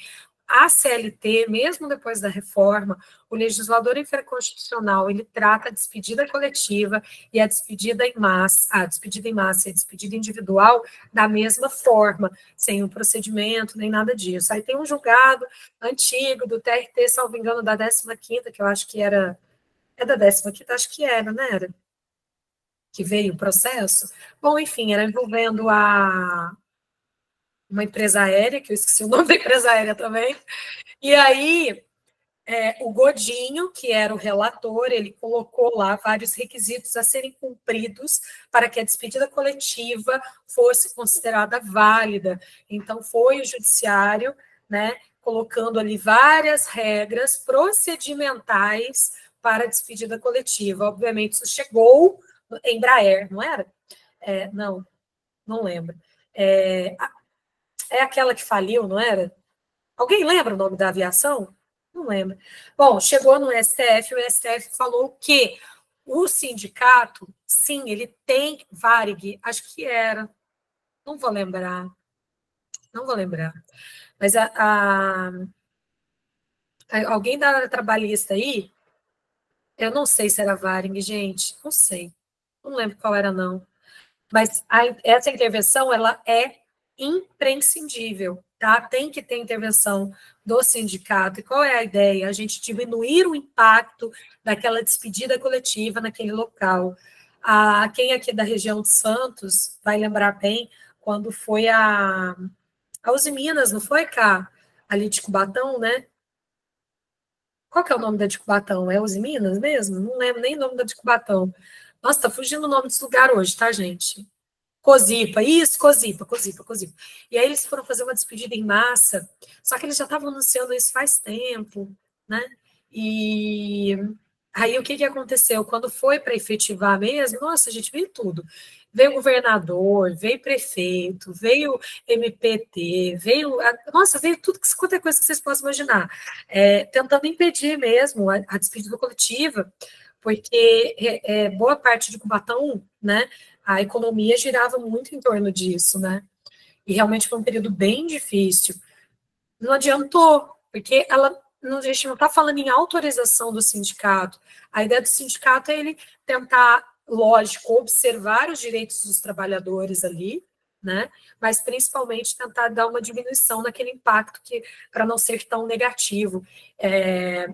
a CLT, mesmo depois da reforma, o legislador infraconstitucional, ele trata a despedida coletiva e a despedida em massa, a despedida em massa e a despedida individual da mesma forma, sem um procedimento, nem nada disso. Aí tem um julgado antigo do TRT, salvo engano, da 15ª, que eu acho que era, é da 15ª, acho que era, né, era? Que veio o processo. Bom, enfim, era envolvendo a uma empresa aérea, que eu esqueci o nome da empresa aérea também. E aí, é, o Godinho, que era o relator, ele colocou lá vários requisitos a serem cumpridos para que a despedida coletiva fosse considerada válida. Então, foi o judiciário, né, colocando ali várias regras procedimentais para a despedida coletiva. Obviamente, isso chegou em Embraer, não era? É, não, não lembro. É, é aquela que faliu, não era? Alguém lembra o nome da aviação? Não lembro. Bom, chegou no STF, o STF falou que o sindicato, sim, ele tem Varig, acho que era, não vou lembrar, não vou lembrar, mas a, a, a alguém da área trabalhista aí, eu não sei se era Varig, gente, não sei, não lembro qual era não, mas a, essa intervenção, ela é imprescindível, tá? Tem que ter intervenção do sindicato. E qual é a ideia? A gente diminuir o impacto daquela despedida coletiva naquele local. A, quem aqui da região de Santos vai lembrar bem quando foi a, a Uzi Minas, não foi, cá? Ali de Cubatão, né? Qual que é o nome da de Cubatão? É Uzi Minas mesmo? Não lembro nem o nome da de Cubatão. Nossa, tá fugindo o nome desse lugar hoje, tá, gente? Cosipa, isso, Cosipa, Cosipa, Cosipa. E aí eles foram fazer uma despedida em massa, só que eles já estavam anunciando isso faz tempo, né? E aí o que, que aconteceu? Quando foi para efetivar mesmo, nossa, a gente veio tudo. Veio governador, veio prefeito, veio MPT, veio. Nossa, veio tudo que qualquer coisa que vocês possam imaginar. É, tentando impedir mesmo a, a despedida coletiva, porque é, é, boa parte de Cubatão, né? A economia girava muito em torno disso, né? E realmente foi um período bem difícil. Não adiantou, porque ela, a gente não está falando em autorização do sindicato. A ideia do sindicato é ele tentar, lógico, observar os direitos dos trabalhadores ali, né? Mas principalmente tentar dar uma diminuição naquele impacto que para não ser tão negativo. É,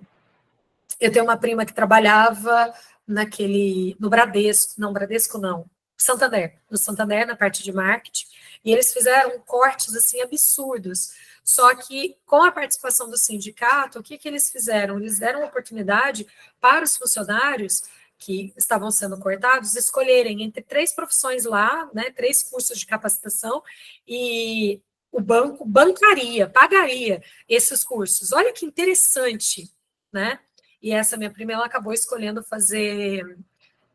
eu tenho uma prima que trabalhava naquele, no Bradesco, não, Bradesco não, Santander, no Santander, na parte de marketing, e eles fizeram cortes, assim, absurdos, só que com a participação do sindicato, o que, que eles fizeram? Eles deram oportunidade para os funcionários que estavam sendo cortados escolherem entre três profissões lá, né, três cursos de capacitação, e o banco bancaria, pagaria esses cursos. Olha que interessante, né? E essa minha prima, ela acabou escolhendo fazer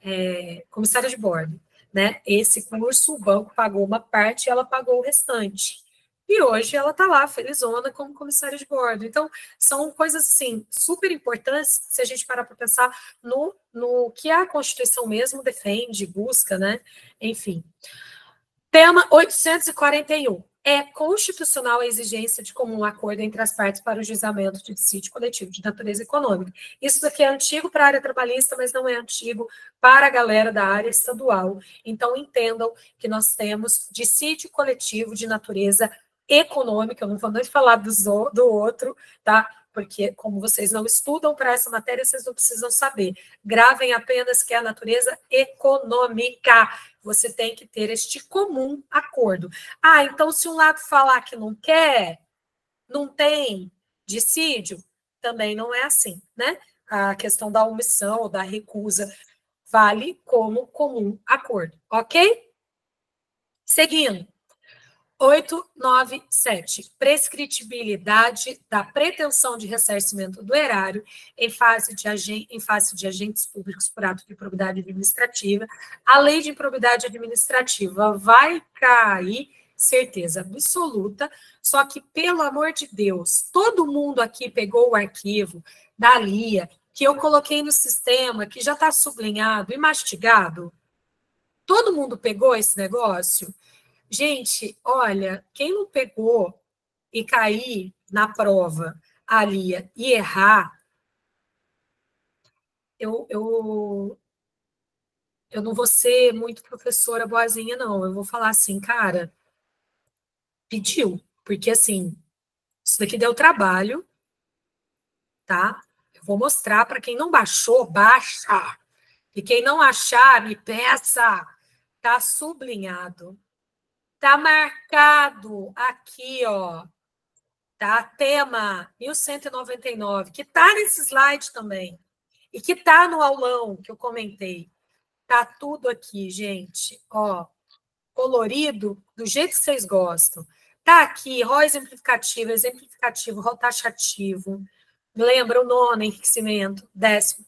é, comissária de bordo, né? Esse curso, o banco pagou uma parte e ela pagou o restante. E hoje ela está lá, felizona, como comissária de bordo. Então, são coisas, assim, super importantes se a gente parar para pensar no, no que a Constituição mesmo defende, busca, né? Enfim. Tema 841 é constitucional a exigência de comum acordo entre as partes para o juizamento de dissídio coletivo de natureza econômica. Isso daqui é antigo para a área trabalhista, mas não é antigo para a galera da área estadual. Então, entendam que nós temos dissídio coletivo de natureza econômica, eu não vou nem falar do, do outro, tá? Porque, como vocês não estudam para essa matéria, vocês não precisam saber. Gravem apenas que é a natureza econômica você tem que ter este comum acordo. Ah, então se um lado falar que não quer, não tem dissídio, também não é assim, né? A questão da omissão ou da recusa vale como comum acordo, ok? Seguindo. 897. Prescritibilidade da pretensão de ressarcimento do erário em face de, agen em face de agentes públicos por ato de improbidade administrativa. A lei de improbidade administrativa vai cair, certeza absoluta, só que, pelo amor de Deus, todo mundo aqui pegou o arquivo da Lia, que eu coloquei no sistema, que já está sublinhado e mastigado. Todo mundo pegou esse negócio? Gente, olha, quem não pegou e cair na prova ali e errar, eu, eu, eu não vou ser muito professora boazinha, não. Eu vou falar assim, cara, pediu, porque assim, isso daqui deu trabalho, tá? Eu vou mostrar para quem não baixou, baixa. E quem não achar, me peça. Tá sublinhado. Tá marcado aqui, ó. Tá? Tema 1199, que tá nesse slide também. E que tá no aulão que eu comentei. Tá tudo aqui, gente. Ó, colorido do jeito que vocês gostam. Tá aqui, rol exemplificativo, exemplificativo, rol taxativo. Lembra o nono, enriquecimento. Décimo,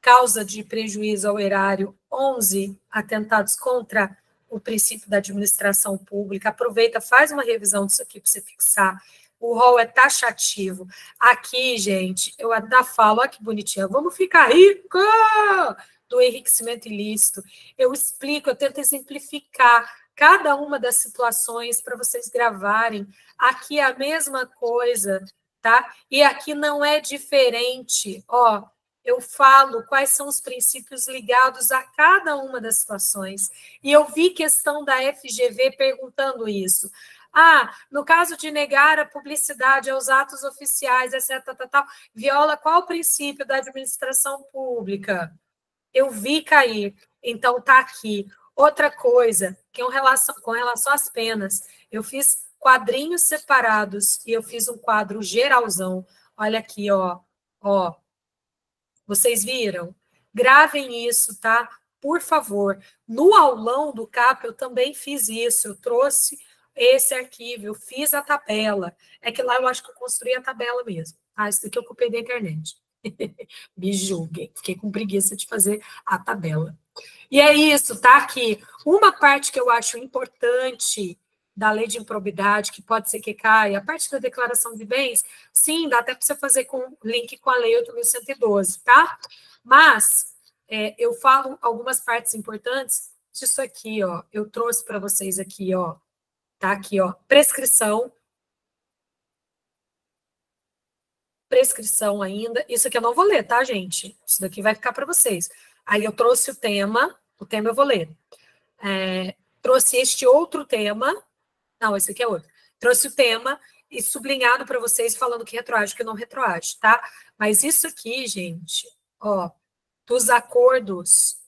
causa de prejuízo ao erário. 11, atentados contra o princípio da administração pública, aproveita, faz uma revisão disso aqui para você fixar. O rol é taxativo. Aqui, gente, eu ainda falo, olha que bonitinha, vamos ficar rico do enriquecimento ilícito. Eu explico, eu tento exemplificar cada uma das situações para vocês gravarem. Aqui é a mesma coisa, tá? E aqui não é diferente. Ó, eu falo quais são os princípios ligados a cada uma das situações. E eu vi questão da FGV perguntando isso. Ah, no caso de negar a publicidade aos atos oficiais, etc., tal, tal, viola qual o princípio da administração pública? Eu vi cair, então está aqui. Outra coisa, que é relação, com relação às penas, eu fiz quadrinhos separados e eu fiz um quadro geralzão. Olha aqui, ó, ó, vocês viram? Gravem isso, tá? Por favor. No aulão do CAP, eu também fiz isso. Eu trouxe esse arquivo, eu fiz a tabela. É que lá eu acho que eu construí a tabela mesmo. Ah, isso daqui eu copiei da internet. Me julguem. Fiquei com preguiça de fazer a tabela. E é isso, tá? Aqui. Uma parte que eu acho importante da lei de improbidade, que pode ser que caia, a parte da declaração de bens, sim, dá até para você fazer com link com a lei 8.112, tá? Mas é, eu falo algumas partes importantes disso aqui, ó. Eu trouxe para vocês aqui, ó. Tá aqui, ó. Prescrição. Prescrição ainda. Isso aqui eu não vou ler, tá, gente? Isso daqui vai ficar para vocês. Aí eu trouxe o tema, o tema eu vou ler. É, trouxe este outro tema, não, esse aqui é outro. Trouxe o tema e sublinhado para vocês falando que retroage, que não retroage, tá? Mas isso aqui, gente, ó, dos acordos,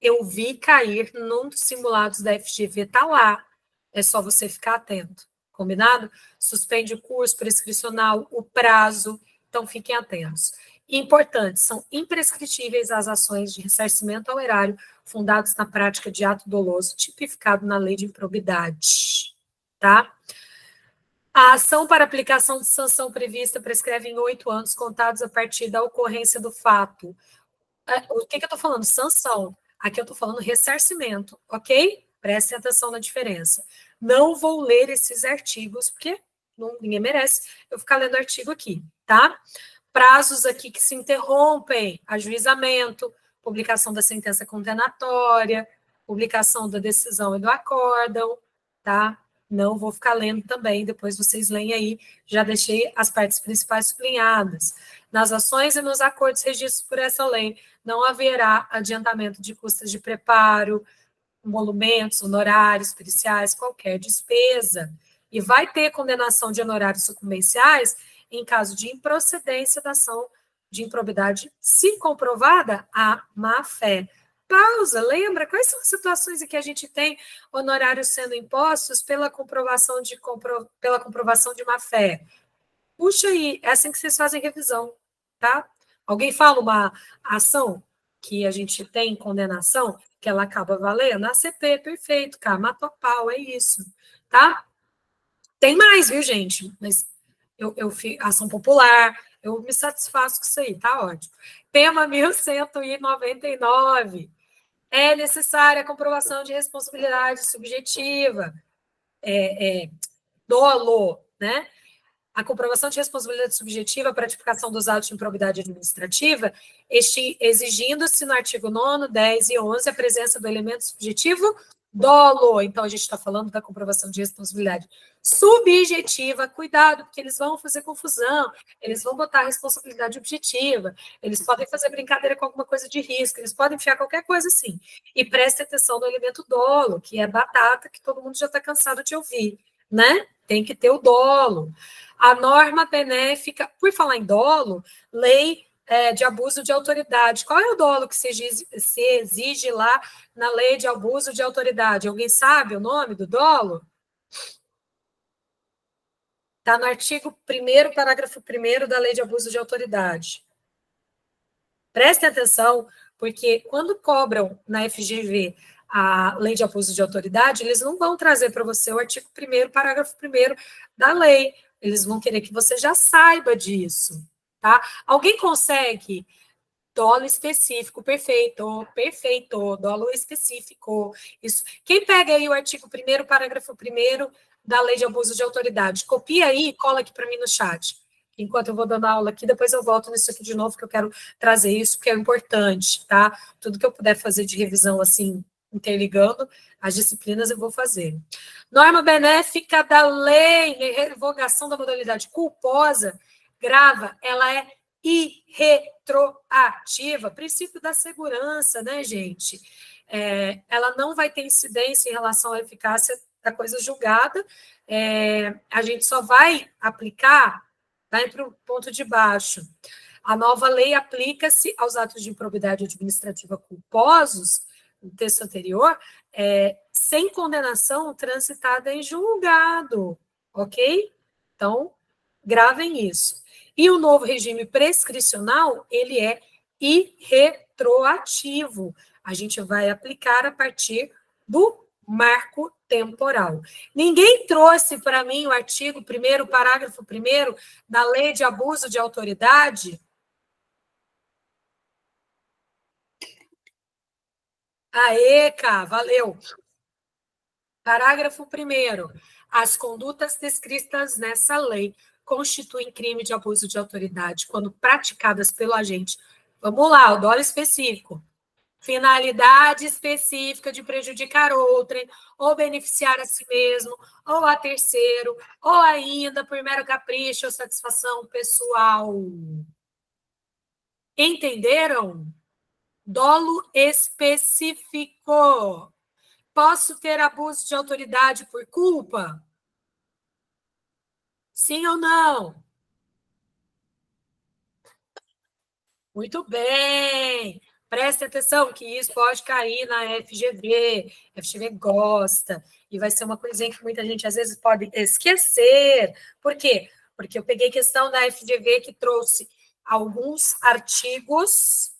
eu vi cair num dos simulados da FGV, tá lá. É só você ficar atento. Combinado? Suspende o curso prescricional, o prazo. Então, fiquem atentos. Importante, são imprescritíveis as ações de ressarcimento ao erário fundados na prática de ato doloso, tipificado na lei de improbidade. Tá? A ação para aplicação de sanção prevista prescreve em oito anos contados a partir da ocorrência do fato. É, o que, que eu estou falando? Sanção. Aqui eu estou falando ressarcimento, ok? Prestem atenção na diferença. Não vou ler esses artigos, porque não, ninguém merece eu ficar lendo artigo aqui, tá? Prazos aqui que se interrompem, ajuizamento, publicação da sentença condenatória, publicação da decisão e do acórdão, tá? Não vou ficar lendo também, depois vocês leem aí, já deixei as partes principais sublinhadas. Nas ações e nos acordos regidos por essa lei, não haverá adiantamento de custas de preparo, emolumentos, honorários, periciais, qualquer despesa. E vai ter condenação de honorários sucumbenciais em caso de improcedência da ação de improbidade, se comprovada a má fé pausa, lembra quais são as situações em que a gente tem honorários sendo impostos pela comprovação de, compro, pela comprovação de má fé? Puxa aí, é assim que vocês fazem revisão, tá? Alguém fala uma ação que a gente tem condenação, que ela acaba valendo? ACP, perfeito, cara, matou pau, é isso, tá? Tem mais, viu, gente? Mas eu, eu ação popular, eu me satisfaço com isso aí, tá ótimo. Tema 1199 é necessária a comprovação de responsabilidade subjetiva, é, é, dolo, né? A comprovação de responsabilidade subjetiva para tipificação dos atos de improbidade administrativa, exigindo-se no artigo 9, 10 e 11 a presença do elemento subjetivo dolo. Então, a gente está falando da comprovação de responsabilidade subjetiva. Cuidado, porque eles vão fazer confusão, eles vão botar responsabilidade objetiva, eles podem fazer brincadeira com alguma coisa de risco, eles podem enfiar qualquer coisa assim. E preste atenção no elemento dolo, que é batata, que todo mundo já está cansado de ouvir, né? Tem que ter o dolo. A norma benéfica, por falar em dolo, lei é, de abuso de autoridade. Qual é o dolo que se exige, se exige lá na lei de abuso de autoridade? Alguém sabe o nome do dolo? Está no artigo 1 parágrafo 1 da lei de abuso de autoridade. Prestem atenção, porque quando cobram na FGV a lei de abuso de autoridade, eles não vão trazer para você o artigo 1 parágrafo 1 da lei. Eles vão querer que você já saiba disso. Tá? Alguém consegue dolo específico, perfeito, perfeito, dolo específico. Isso. Quem pega aí o artigo 1 parágrafo 1 da lei de abuso de autoridade, copia aí e cola aqui para mim no chat. Enquanto eu vou dando aula aqui, depois eu volto nisso aqui de novo, que eu quero trazer isso, que é importante, tá? Tudo que eu puder fazer de revisão, assim, interligando as disciplinas, eu vou fazer. Norma benéfica da lei, revogação da modalidade culposa, grava, ela é irretroativa, princípio da segurança, né, gente? É, ela não vai ter incidência em relação à eficácia da coisa julgada, é, a gente só vai aplicar vai para o ponto de baixo. A nova lei aplica-se aos atos de improbidade administrativa culposos, no texto anterior, é, sem condenação transitada em julgado, ok? Então, gravem isso. E o novo regime prescricional, ele é irretroativo. A gente vai aplicar a partir do marco temporal. Ninguém trouxe para mim o artigo 1 parágrafo 1 da Lei de Abuso de Autoridade? Aê, cá, valeu. Parágrafo 1 As condutas descritas nessa lei constituem crime de abuso de autoridade quando praticadas pelo agente. Vamos lá, o dólar específico. Finalidade específica de prejudicar outrem, ou beneficiar a si mesmo, ou a terceiro, ou ainda por mero capricho ou satisfação pessoal. Entenderam? Dolo específico. Posso ter abuso de autoridade por culpa? Sim ou não? Muito bem. Prestem atenção que isso pode cair na FGV, a FGV gosta, e vai ser uma coisinha que muita gente às vezes pode esquecer. Por quê? Porque eu peguei questão da FGV que trouxe alguns artigos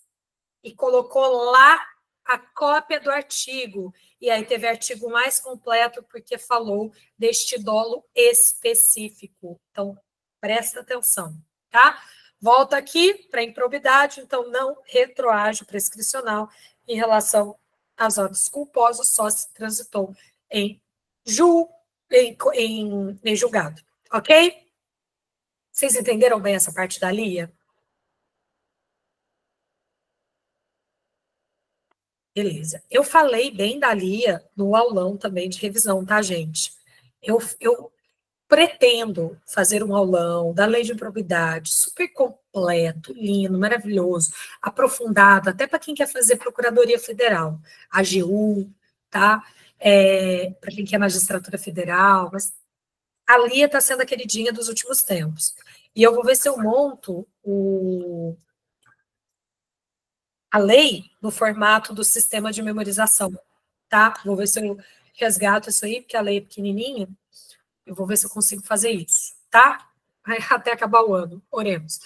e colocou lá a cópia do artigo. E aí teve artigo mais completo porque falou deste dolo específico. Então, presta atenção, tá? Volta aqui para improbidade, então não retroage prescricional em relação aos atos culposos, só se transitou em, ju, em, em, em julgado, ok? Vocês entenderam bem essa parte da Lia? Beleza. Eu falei bem da Lia no aulão também de revisão, tá, gente? Eu, eu pretendo fazer um aulão da lei de improbidade super completo, lindo, maravilhoso, aprofundado, até para quem quer fazer Procuradoria Federal, AGU, tá? É, para quem quer magistratura federal, mas a Lia está sendo a queridinha dos últimos tempos. E eu vou ver se eu monto o, a lei no formato do sistema de memorização, tá? Vou ver se eu resgato isso aí, porque a lei é pequenininha, eu vou ver se eu consigo fazer isso, tá? Até acabar o ano, oremos.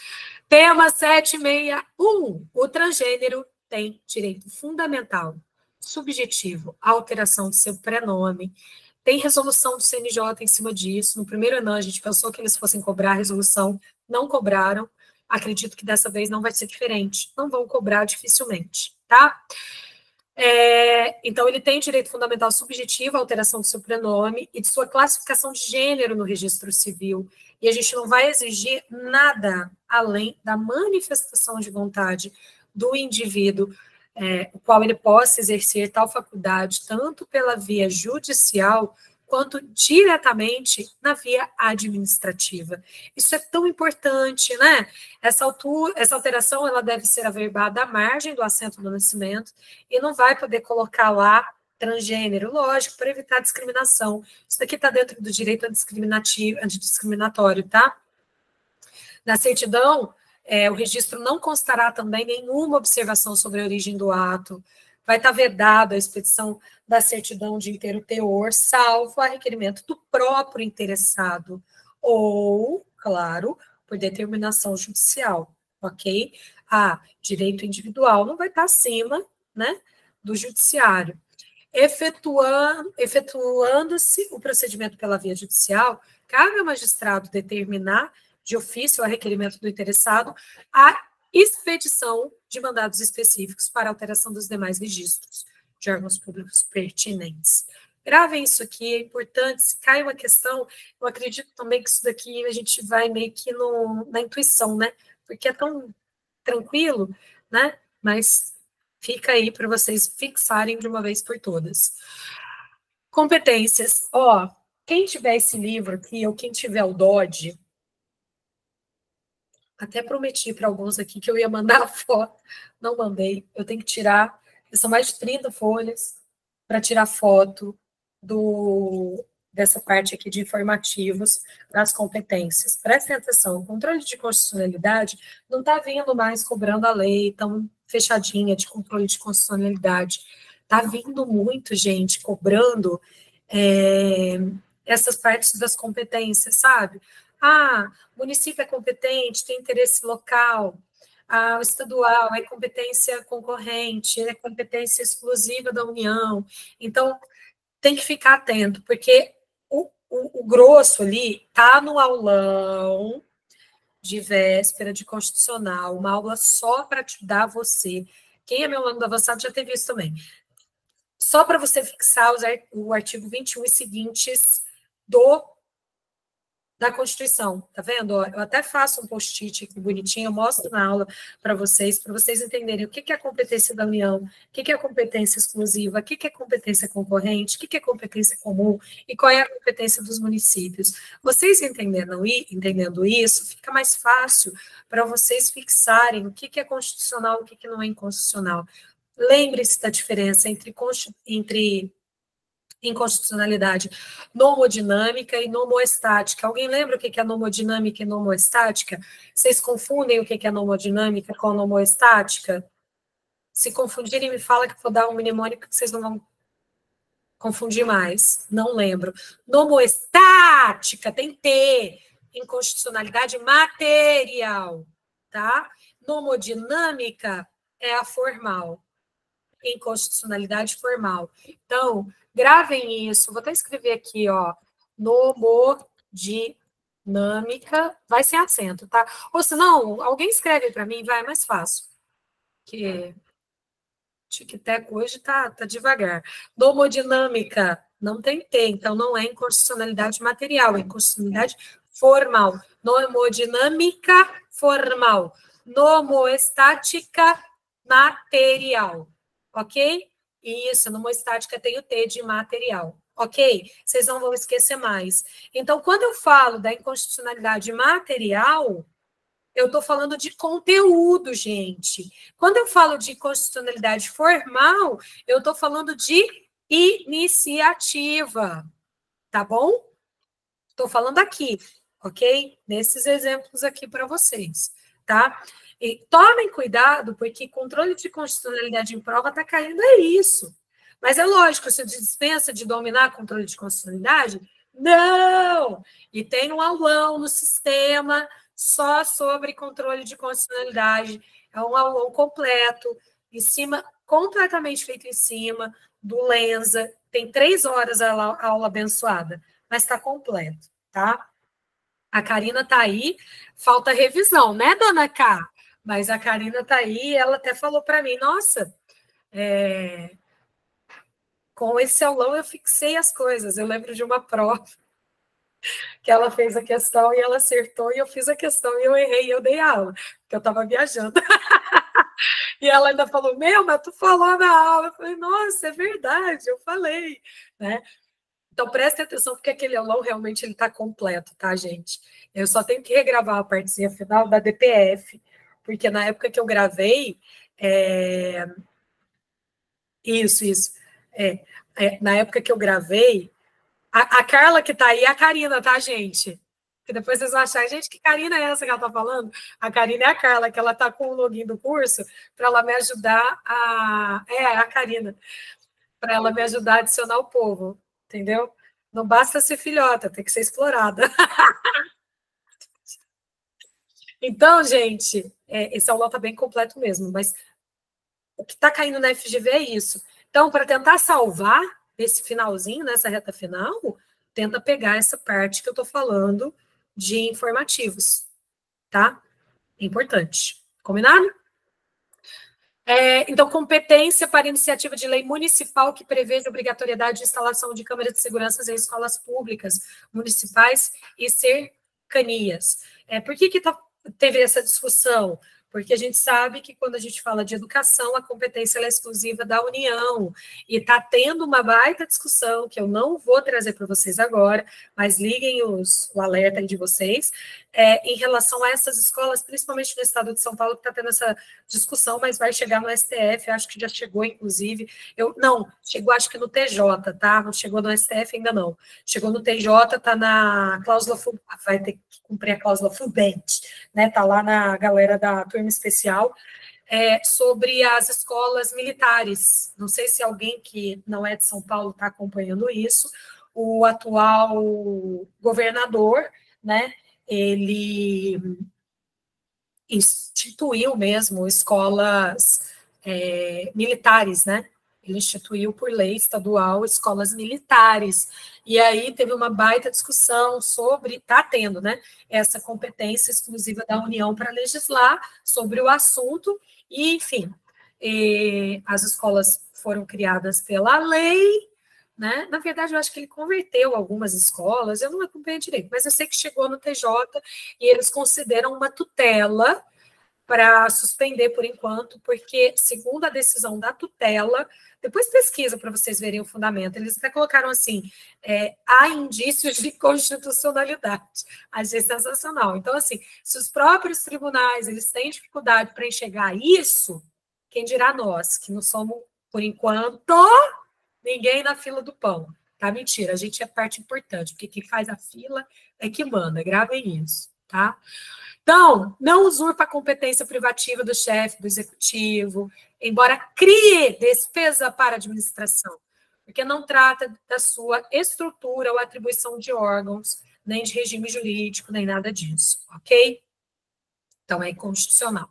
Tema 761. O transgênero tem direito fundamental, subjetivo, à alteração de seu prenome. Tem resolução do CNJ em cima disso. No primeiro ano, a gente pensou que eles fossem cobrar a resolução, não cobraram. Acredito que dessa vez não vai ser diferente. Não vão cobrar dificilmente, tá? É, então, ele tem direito fundamental subjetivo à alteração do seu prenome e de sua classificação de gênero no registro civil. E a gente não vai exigir nada além da manifestação de vontade do indivíduo, é, o qual ele possa exercer tal faculdade, tanto pela via judicial quanto diretamente na via administrativa. Isso é tão importante, né? Essa, altura, essa alteração ela deve ser averbada à margem do assento do nascimento e não vai poder colocar lá transgênero, lógico, para evitar discriminação. Isso daqui está dentro do direito antidiscriminativo, antidiscriminatório, tá? Na certidão, é, o registro não constará também nenhuma observação sobre a origem do ato, vai estar vedado a expedição da certidão de inteiro teor, salvo a requerimento do próprio interessado, ou, claro, por determinação judicial, ok? A direito individual não vai estar acima, né, do judiciário. Efetuando, efetuando-se o procedimento pela via judicial, cabe ao magistrado determinar de ofício a requerimento do interessado a expedição de mandados específicos para alteração dos demais registros de órgãos públicos pertinentes. Gravem isso aqui, é importante. Se cai uma questão, eu acredito também que isso daqui a gente vai meio que no, na intuição, né? Porque é tão tranquilo, né? Mas fica aí para vocês fixarem de uma vez por todas. Competências. Ó, quem tiver esse livro aqui, ou quem tiver o DOD, até prometi para alguns aqui que eu ia mandar a foto, não mandei. Eu tenho que tirar, são mais de 30 folhas para tirar foto do dessa parte aqui de informativos das competências. Prestem atenção, o controle de constitucionalidade não está vindo mais cobrando a lei tão fechadinha de controle de constitucionalidade. Está vindo muito gente cobrando é, essas partes das competências, sabe? Ah, município é competente, tem interesse local. Ah, o estadual é competência concorrente, é competência exclusiva da União. Então, tem que ficar atento, porque o, o, o grosso ali está no aulão de véspera de constitucional, uma aula só para te dar você. Quem é meu aluno do avançado já teve isso também. Só para você fixar os, o artigo 21 e seguintes do da Constituição, tá vendo? Eu até faço um post-it aqui bonitinho, eu mostro na aula para vocês, para vocês entenderem o que é a competência da União, o que é competência exclusiva, o que é competência concorrente, o que é competência comum e qual é a competência dos municípios. Vocês entendendo, entendendo isso, fica mais fácil para vocês fixarem o que é constitucional e o que não é inconstitucional. Lembre-se da diferença entre, entre inconstitucionalidade nomodinâmica e nomoestática. Alguém lembra o que é nomodinâmica e nomoestática? Vocês confundem o que é nomodinâmica com nomoestática? Se confundirem, me fala que vou dar um mnemônico que vocês não vão confundir mais. Não lembro. Nomoestática, tem T. Inconstitucionalidade material, tá? Nomodinâmica é a formal. Inconstitucionalidade formal. Então, gravem isso. Vou até escrever aqui, ó. Nomodinâmica dinâmica, vai sem acento, tá? Ou se não, alguém escreve para mim, vai, é mais fácil. Que tic-tac hoje tá, tá devagar. Nomodinâmica, não tem T, então não é inconstitucionalidade material, é inconstitucionalidade formal. Nomodinâmica formal. Nomoestática material, ok? Isso, nomoestática tem o T de material ok? Vocês não vão esquecer mais. Então, quando eu falo da inconstitucionalidade material, eu estou falando de conteúdo, gente. Quando eu falo de constitucionalidade formal, eu estou falando de iniciativa, tá bom? Estou falando aqui, ok? Nesses exemplos aqui para vocês, tá? E tomem cuidado, porque controle de constitucionalidade em prova está caindo, é isso. Mas é lógico, você dispensa de dominar controle de constitucionalidade? Não! E tem um aulão no sistema só sobre controle de constitucionalidade. É um aulão completo, em cima, completamente feito em cima do Lenza. Tem três horas a aula, a aula abençoada, mas está completo, tá? A Karina está aí, falta revisão, né, dona K? Mas a Karina está aí, ela até falou para mim, nossa, é, com esse aulão eu fixei as coisas. Eu lembro de uma prova que ela fez a questão e ela acertou, e eu fiz a questão e eu errei e eu dei aula, porque eu estava viajando. e ela ainda falou: Meu, mas tu falou na aula. Eu falei: Nossa, é verdade, eu falei. Né? Então prestem atenção, porque aquele aulão realmente ele está completo, tá, gente? Eu só tenho que regravar a partezinha final da DPF, porque na época que eu gravei. É... Isso, isso. É, é, na época que eu gravei, a, a Carla que tá aí é a Karina, tá, gente? Que depois vocês vão achar, gente, que Karina é essa que ela tá falando? A Karina é a Carla, que ela tá com o login do curso para ela me ajudar a. É, a Karina. Para ela me ajudar a adicionar o povo, entendeu? Não basta ser filhota, tem que ser explorada. então, gente, é, esse aulão tá bem completo mesmo, mas o que está caindo na FGV é isso. Então, para tentar salvar esse finalzinho, nessa reta final, tenta pegar essa parte que eu estou falando de informativos, tá? É importante. Combinado? É, então, competência para iniciativa de lei municipal que preveja obrigatoriedade de instalação de câmeras de segurança em escolas públicas, municipais e cercanias. É, por que, que tá, teve essa discussão? porque a gente sabe que quando a gente fala de educação, a competência é exclusiva da União, e está tendo uma baita discussão, que eu não vou trazer para vocês agora, mas liguem os, o alerta de vocês, é, em relação a essas escolas, principalmente no estado de São Paulo, que está tendo essa discussão, mas vai chegar no STF, acho que já chegou, inclusive, eu, não, chegou acho que no TJ, tá? Não chegou no STF ainda não, chegou no TJ, está na cláusula, vai ter que cumprir a cláusula FUBENT, né? Está lá na galera da turma especial, é, sobre as escolas militares. Não sei se alguém que não é de São Paulo está acompanhando isso. O atual governador, né? Ele instituiu mesmo escolas é, militares, né? Ele instituiu por lei estadual escolas militares. E aí teve uma baita discussão sobre, está tendo, né, essa competência exclusiva da União para legislar sobre o assunto, e, enfim, e as escolas foram criadas pela lei, né? Na verdade, eu acho que ele converteu algumas escolas, eu não acompanho direito, mas eu sei que chegou no TJ e eles consideram uma tutela para suspender por enquanto, porque, segundo a decisão da tutela, depois pesquisa para vocês verem o fundamento. Eles até colocaram assim: é, há indícios de constitucionalidade. Achei sensacional. Então, assim, se os próprios tribunais eles têm dificuldade para enxergar isso, quem dirá nós, que não somos, por enquanto, ninguém na fila do pão. Tá mentira, a gente é parte importante, porque quem faz a fila é que manda, gravem isso. tá? Então, não usurpa a competência privativa do chefe, do executivo, embora crie despesa para a administração, porque não trata da sua estrutura ou atribuição de órgãos, nem de regime jurídico, nem nada disso, ok? Então, é inconstitucional.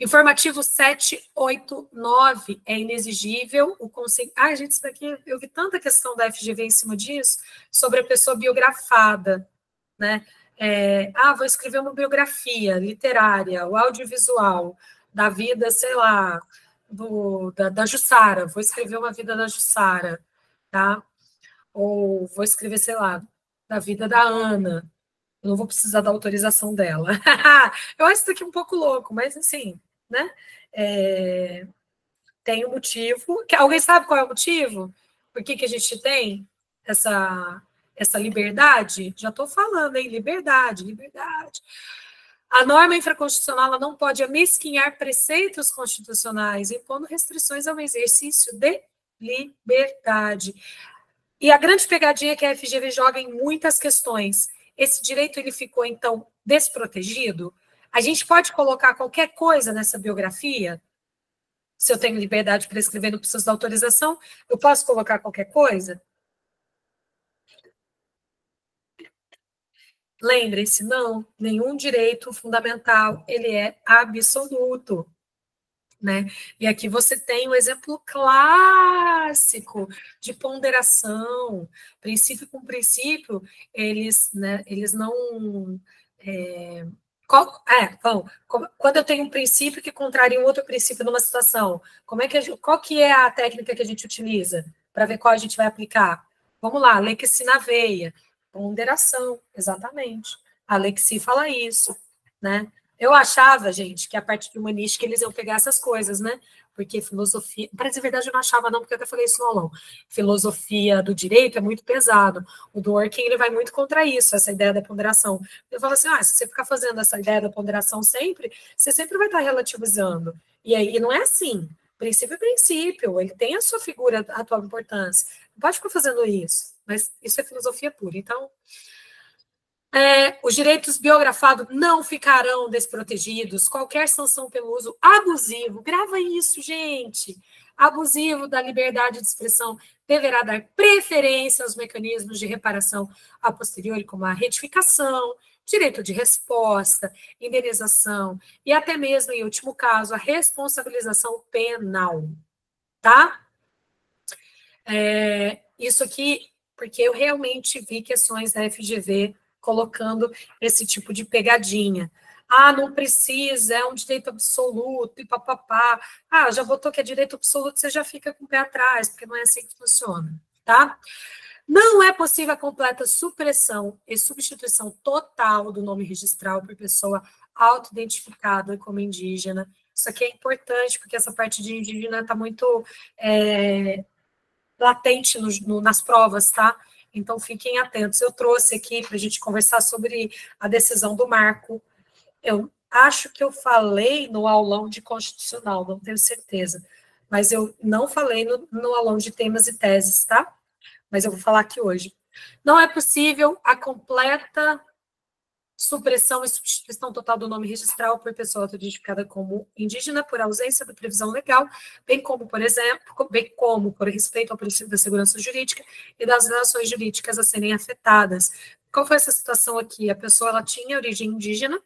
Informativo 789 é inexigível o conselho. Ah, gente, isso daqui, eu vi tanta questão da FGV em cima disso, sobre a pessoa biografada, né? É, ah, vou escrever uma biografia literária, o audiovisual, da vida, sei lá, do, da, da Jussara, vou escrever uma vida da Jussara, tá? Ou vou escrever, sei lá, da vida da Ana. Eu não vou precisar da autorização dela. eu acho isso aqui um pouco louco, mas assim, né? É, tem um motivo. Que, alguém sabe qual é o motivo? Por que, que a gente tem essa, essa liberdade? Já estou falando, hein? Liberdade, liberdade. A norma infraconstitucional não pode amesquinhar preceitos constitucionais, impondo restrições ao exercício de liberdade. E a grande pegadinha que a FGV joga em muitas questões. Esse direito ele ficou, então, desprotegido? A gente pode colocar qualquer coisa nessa biografia? Se eu tenho liberdade para escrever, não preciso da autorização, eu posso colocar qualquer coisa? Lembrem-se, não, nenhum direito fundamental ele é absoluto. Né? E aqui você tem um exemplo clássico de ponderação, princípio com princípio, eles, né, eles não é, qual, é, quando eu tenho um princípio que contraria um outro princípio numa situação, como é que qual que é a técnica que a gente utiliza para ver qual a gente vai aplicar? Vamos lá, Lexi na veia, ponderação, exatamente. A fala isso, né? Eu achava, gente, que a parte humanística eles iam pegar essas coisas, né? Porque filosofia, para dizer a verdade, eu não achava, não, porque eu até falei isso no aulão. Filosofia do direito é muito pesado. O Dworkin ele vai muito contra isso, essa ideia da ponderação. Eu falo assim: ah, se você ficar fazendo essa ideia da ponderação sempre, você sempre vai estar relativizando. E aí não é assim. Princípio é princípio, ele tem a sua figura, a tua importância. Pode ficar fazendo isso, mas isso é filosofia pura. Então, é, os direitos biografados não ficarão desprotegidos. Qualquer sanção pelo uso abusivo, grava isso, gente. Abusivo da liberdade de expressão deverá dar preferência aos mecanismos de reparação a posteriori, como a retificação, direito de resposta, indenização e até mesmo, em último caso, a responsabilização penal. Tá? É, isso aqui, porque eu realmente vi questões da FGV colocando esse tipo de pegadinha. Ah, não precisa, é um direito absoluto, e papapá. Ah, já botou que é direito absoluto, você já fica com o pé atrás, porque não é assim que funciona, tá? Não é possível a completa supressão e substituição total do nome registral por pessoa auto-identificada como indígena. Isso aqui é importante, porque essa parte de indígena está muito é, latente no, no, nas provas, tá? Então, fiquem atentos. Eu trouxe aqui para a gente conversar sobre a decisão do Marco. Eu acho que eu falei no aulão de constitucional, não tenho certeza, mas eu não falei no, no aulão de temas e teses, tá? Mas eu vou falar aqui hoje. Não é possível a completa supressão e substituição total do nome registral por pessoa identificada como indígena por ausência da previsão legal, bem como, por exemplo, bem como por respeito ao princípio da segurança jurídica e das relações jurídicas a serem afetadas. Qual foi essa situação aqui? A pessoa ela tinha origem indígena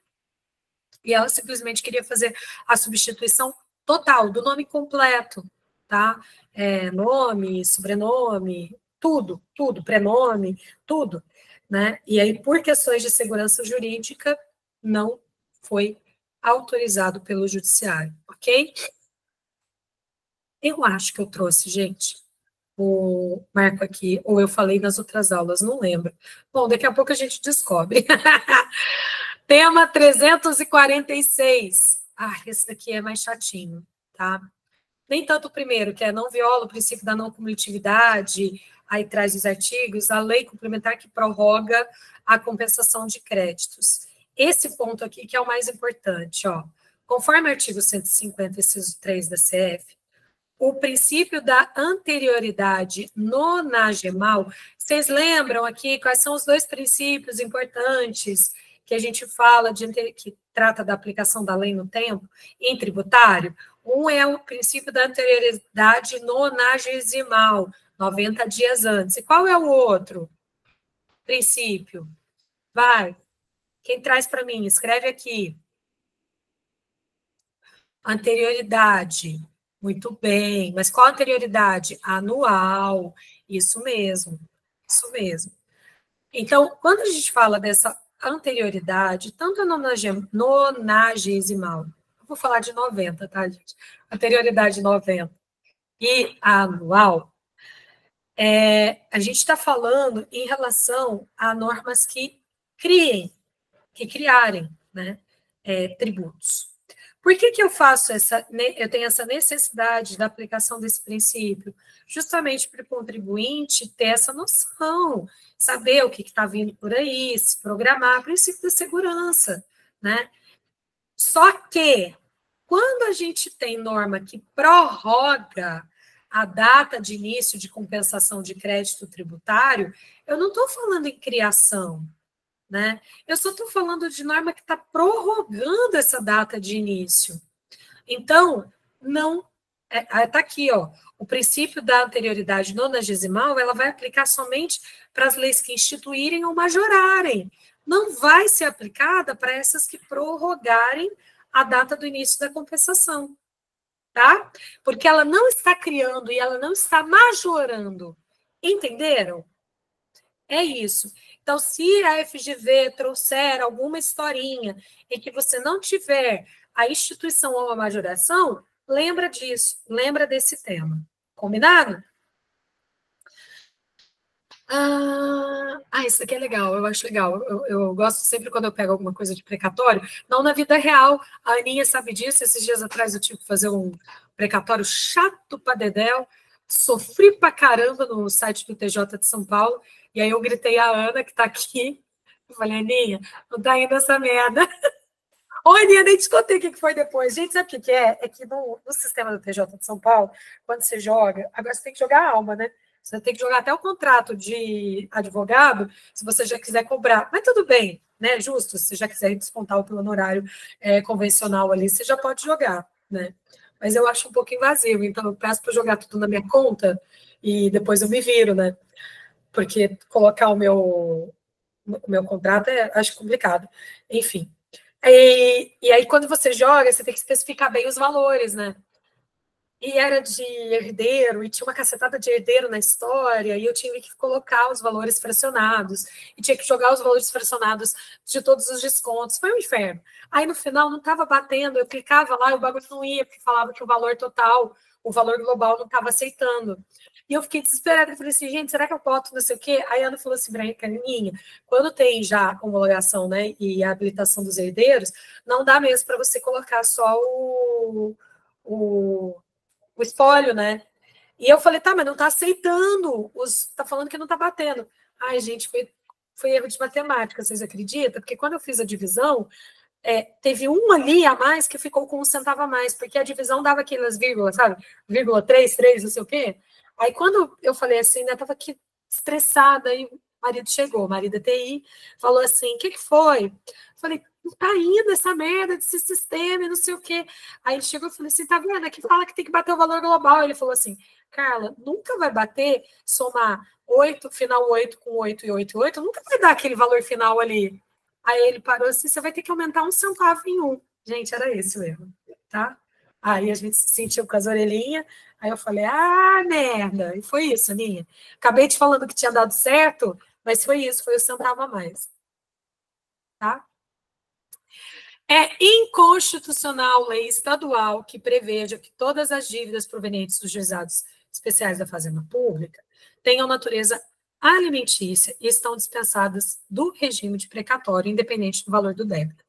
e ela simplesmente queria fazer a substituição total do nome completo, tá? É, nome, sobrenome, tudo, tudo, prenome, tudo né? E aí, por questões de segurança jurídica, não foi autorizado pelo judiciário, ok? Eu acho que eu trouxe, gente, o marco aqui, ou eu falei nas outras aulas, não lembro. Bom, daqui a pouco a gente descobre. Tema 346. Ah, esse daqui é mais chatinho, tá? Nem tanto o primeiro, que é não viola o princípio da não cumulatividade, aí traz os artigos, a lei complementar que prorroga a compensação de créditos. Esse ponto aqui que é o mais importante, ó. Conforme o artigo 150, inciso 3 da CF, o princípio da anterioridade nonagemal, vocês lembram aqui quais são os dois princípios importantes que a gente fala de que trata da aplicação da lei no tempo em tributário. Um é o princípio da anterioridade nonagesimal, 90 dias antes. E qual é o outro princípio? Vai. Quem traz para mim? Escreve aqui. Anterioridade. Muito bem. Mas qual anterioridade? Anual. Isso mesmo. Isso mesmo. Então, quando a gente fala dessa anterioridade, tanto a nonagesimal, vou falar de 90, tá, gente? Anterioridade 90 e anual, é, a gente está falando em relação a normas que criem, que criarem né, é, tributos. Por que, que eu faço essa, eu tenho essa necessidade da aplicação desse princípio? Justamente para o contribuinte ter essa noção, saber o que está vindo por aí, se programar, princípio da segurança, né? Só que, quando a gente tem norma que prorroga a data de início de compensação de crédito tributário, eu não estou falando em criação, né? Eu só estou falando de norma que está prorrogando essa data de início. Então, não. Está é, é tá aqui, ó. O princípio da anterioridade nonagesimal ela vai aplicar somente para as leis que instituírem ou majorarem. Não vai ser aplicada para essas que prorrogarem a data do início da compensação. Tá? Porque ela não está criando e ela não está majorando. Entenderam? É isso. Então, se a FGV trouxer alguma historinha em que você não tiver a instituição ou a majoração, lembra disso, lembra desse tema. Combinado? Ah, ah, isso aqui é legal, eu acho legal. Eu, eu, gosto sempre quando eu pego alguma coisa de precatório, não na vida real. A Aninha sabe disso. Esses dias atrás eu tive que fazer um precatório chato para Dedéu. Sofri pra caramba no site do TJ de São Paulo. E aí eu gritei a Ana, que está aqui. Eu falei, Aninha, não tá indo essa merda. Ô, Aninha, nem te contei o que foi depois. Gente, sabe o que é? É que no, no sistema do TJ de São Paulo, quando você joga, agora você tem que jogar a alma, né? Você tem que jogar até o contrato de advogado, se você já quiser cobrar. Mas tudo bem, né? Justo, se já quiser descontar o plano horário é, convencional ali, você já pode jogar, né? Mas eu acho um pouco invasivo, então eu peço para jogar tudo na minha conta e depois eu me viro, né? porque colocar o meu, o meu contrato é, acho complicado. Enfim. E, e aí, quando você joga, você tem que especificar bem os valores, né? E era de herdeiro, e tinha uma cacetada de herdeiro na história, e eu tinha que colocar os valores fracionados, e tinha que jogar os valores fracionados de todos os descontos. Foi um inferno. Aí, no final, não estava batendo, eu clicava lá o bagulho não ia, porque falava que o valor total, o valor global não estava aceitando. E eu fiquei desesperada, eu falei assim, gente, será que eu boto não sei o quê? Aí a Ana falou assim, Caninha, quando tem já a homologação, né, e a habilitação dos herdeiros, não dá mesmo para você colocar só o, o, o espólio, né? E eu falei, tá, mas não tá aceitando, os, tá falando que não tá batendo. Ai, gente, foi, foi erro de matemática, vocês acreditam? Porque quando eu fiz a divisão, é, teve um ali a mais que ficou com um centavo a mais, porque a divisão dava aquelas vírgulas, sabe? Vírgula 3, 3, não sei o quê. Aí quando eu falei assim, né, tava aqui estressada, o marido chegou, marido da TI, falou assim, o que, que foi? Falei, tá indo essa merda desse sistema e não sei o quê. Aí ele chegou e falou assim, tá vendo? Aqui fala que tem que bater o valor global. Ele falou assim, Carla, nunca vai bater, somar 8, final 8 com 8 e 8 e 8, nunca vai dar aquele valor final ali. Aí ele parou assim, você vai ter que aumentar um centavo em um. Gente, era esse o erro, tá? Aí a gente se sentiu com as orelhinhas, Aí eu falei, ah, merda. E foi isso, Aninha. Acabei te falando que tinha dado certo, mas foi isso, foi o centavo a mais. Tá? É inconstitucional lei estadual que preveja que todas as dívidas provenientes dos juizados especiais da Fazenda Pública tenham natureza alimentícia e estão dispensadas do regime de precatório, independente do valor do débito.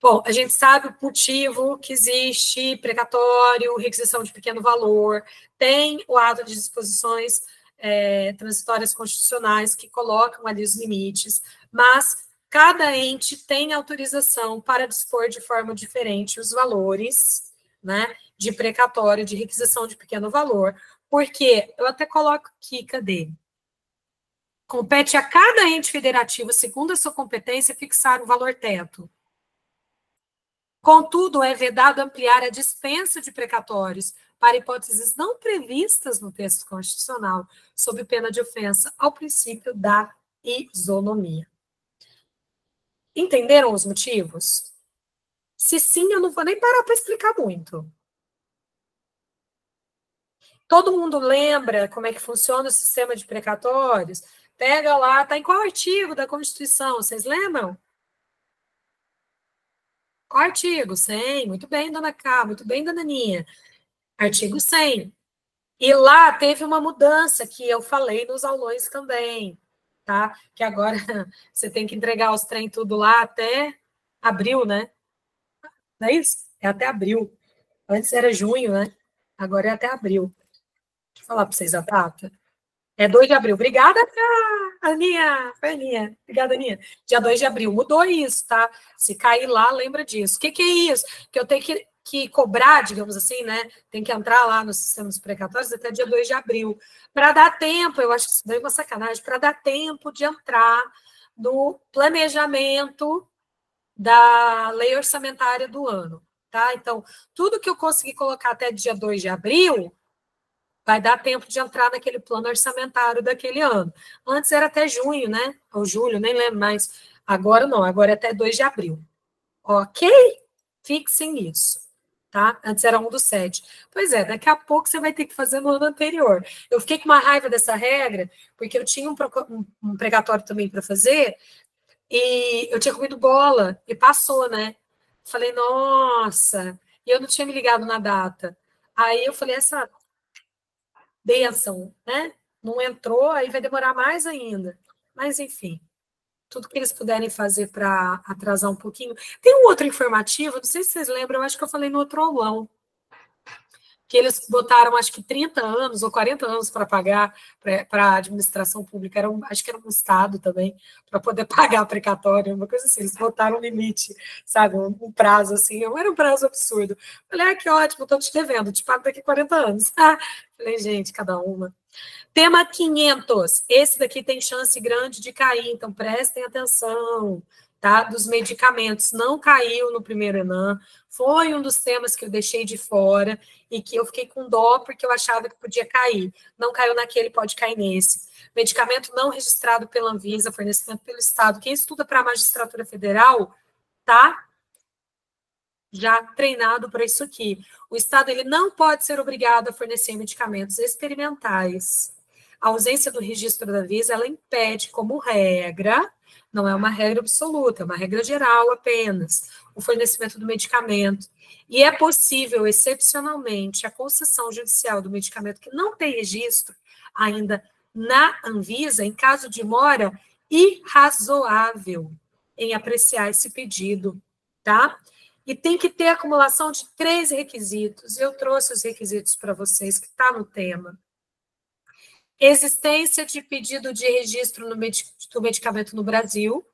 Bom, a gente sabe o motivo que existe precatório, requisição de pequeno valor, tem o ato de disposições é, transitórias constitucionais que colocam ali os limites, mas cada ente tem autorização para dispor de forma diferente os valores, né, de precatório, de requisição de pequeno valor, porque eu até coloco aqui, cadê? Compete a cada ente federativo, segundo a sua competência, fixar o valor teto. Contudo, é vedado ampliar a dispensa de precatórios para hipóteses não previstas no texto constitucional, sob pena de ofensa ao princípio da isonomia. Entenderam os motivos? Se sim, eu não vou nem parar para explicar muito. Todo mundo lembra como é que funciona o sistema de precatórios? Pega lá, tá em qual artigo da Constituição? Vocês lembram? Qual artigo? 100. Muito bem, dona Cá, muito bem, dona Ninha. Artigo 100. E lá teve uma mudança que eu falei nos aulões também, tá? Que agora você tem que entregar os trem tudo lá até abril, né? Não é isso? É até abril. Antes era junho, né? Agora é até abril. Deixa eu falar para vocês a data. É 2 de abril. Obrigada, Aninha. Aninha. Obrigada, Aninha. Dia 2 de abril. Mudou isso, tá? Se cair lá, lembra disso. O que, que é isso? Que eu tenho que, que cobrar, digamos assim, né? Tem que entrar lá no sistema dos precatórios até dia 2 de abril. Para dar tempo, eu acho que isso daí é uma sacanagem, para dar tempo de entrar no planejamento da lei orçamentária do ano, tá? Então, tudo que eu conseguir colocar até dia 2 de abril vai dar tempo de entrar naquele plano orçamentário daquele ano. Antes era até junho, né? Ou julho, nem lembro mais. Agora não, agora é até 2 de abril. Ok? Fixem isso. Tá? Antes era um do sete. Pois é, daqui a pouco você vai ter que fazer no ano anterior. Eu fiquei com uma raiva dessa regra, porque eu tinha um, um pregatório também para fazer, e eu tinha comido bola, e passou, né? Falei, nossa, e eu não tinha me ligado na data. Aí eu falei, essa benção, né? Não entrou, aí vai demorar mais ainda. Mas, enfim, tudo que eles puderem fazer para atrasar um pouquinho. Tem um outro informativo, não sei se vocês lembram, acho que eu falei no outro aulão, que eles botaram acho que 30 anos ou 40 anos para pagar para a administração pública, era um, acho que era um estado também, para poder pagar precatório, uma coisa assim, eles botaram um limite, sabe, um, um prazo assim, era um prazo absurdo. Falei, ah, que ótimo, estou te devendo, te pago daqui a 40 anos. falei, gente, cada uma. Tema 500, esse daqui tem chance grande de cair, então prestem atenção tá, dos medicamentos não caiu no primeiro Enem, foi um dos temas que eu deixei de fora e que eu fiquei com dó porque eu achava que podia cair. Não caiu naquele, pode cair nesse. Medicamento não registrado pela Anvisa, fornecimento pelo Estado. Quem estuda para a magistratura federal, tá já treinado para isso aqui. O Estado ele não pode ser obrigado a fornecer medicamentos experimentais. A ausência do registro da Anvisa, ela impede, como regra, não é uma regra absoluta, é uma regra geral apenas, o fornecimento do medicamento. E é possível, excepcionalmente, a concessão judicial do medicamento que não tem registro ainda na Anvisa, em caso de mora irrazoável em apreciar esse pedido, tá? E tem que ter acumulação de três requisitos. Eu trouxe os requisitos para vocês, que está no tema. Existência de pedido de registro do medicamento no Brasil,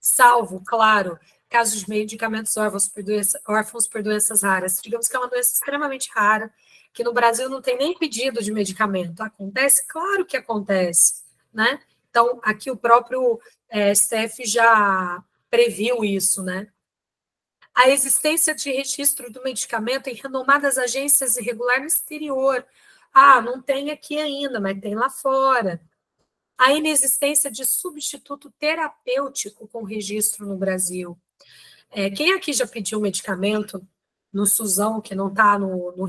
salvo, claro, casos de medicamentos órfãos por, doença, órfãos por doenças raras. Digamos que é uma doença extremamente rara, que no Brasil não tem nem pedido de medicamento. Acontece? Claro que acontece, né? Então, aqui o próprio é, STF já previu isso, né? A existência de registro do medicamento em renomadas agências irregulares no exterior, ah, não tem aqui ainda, mas tem lá fora. A inexistência de substituto terapêutico com registro no Brasil. É, quem aqui já pediu medicamento no SUSão, que não está no, no,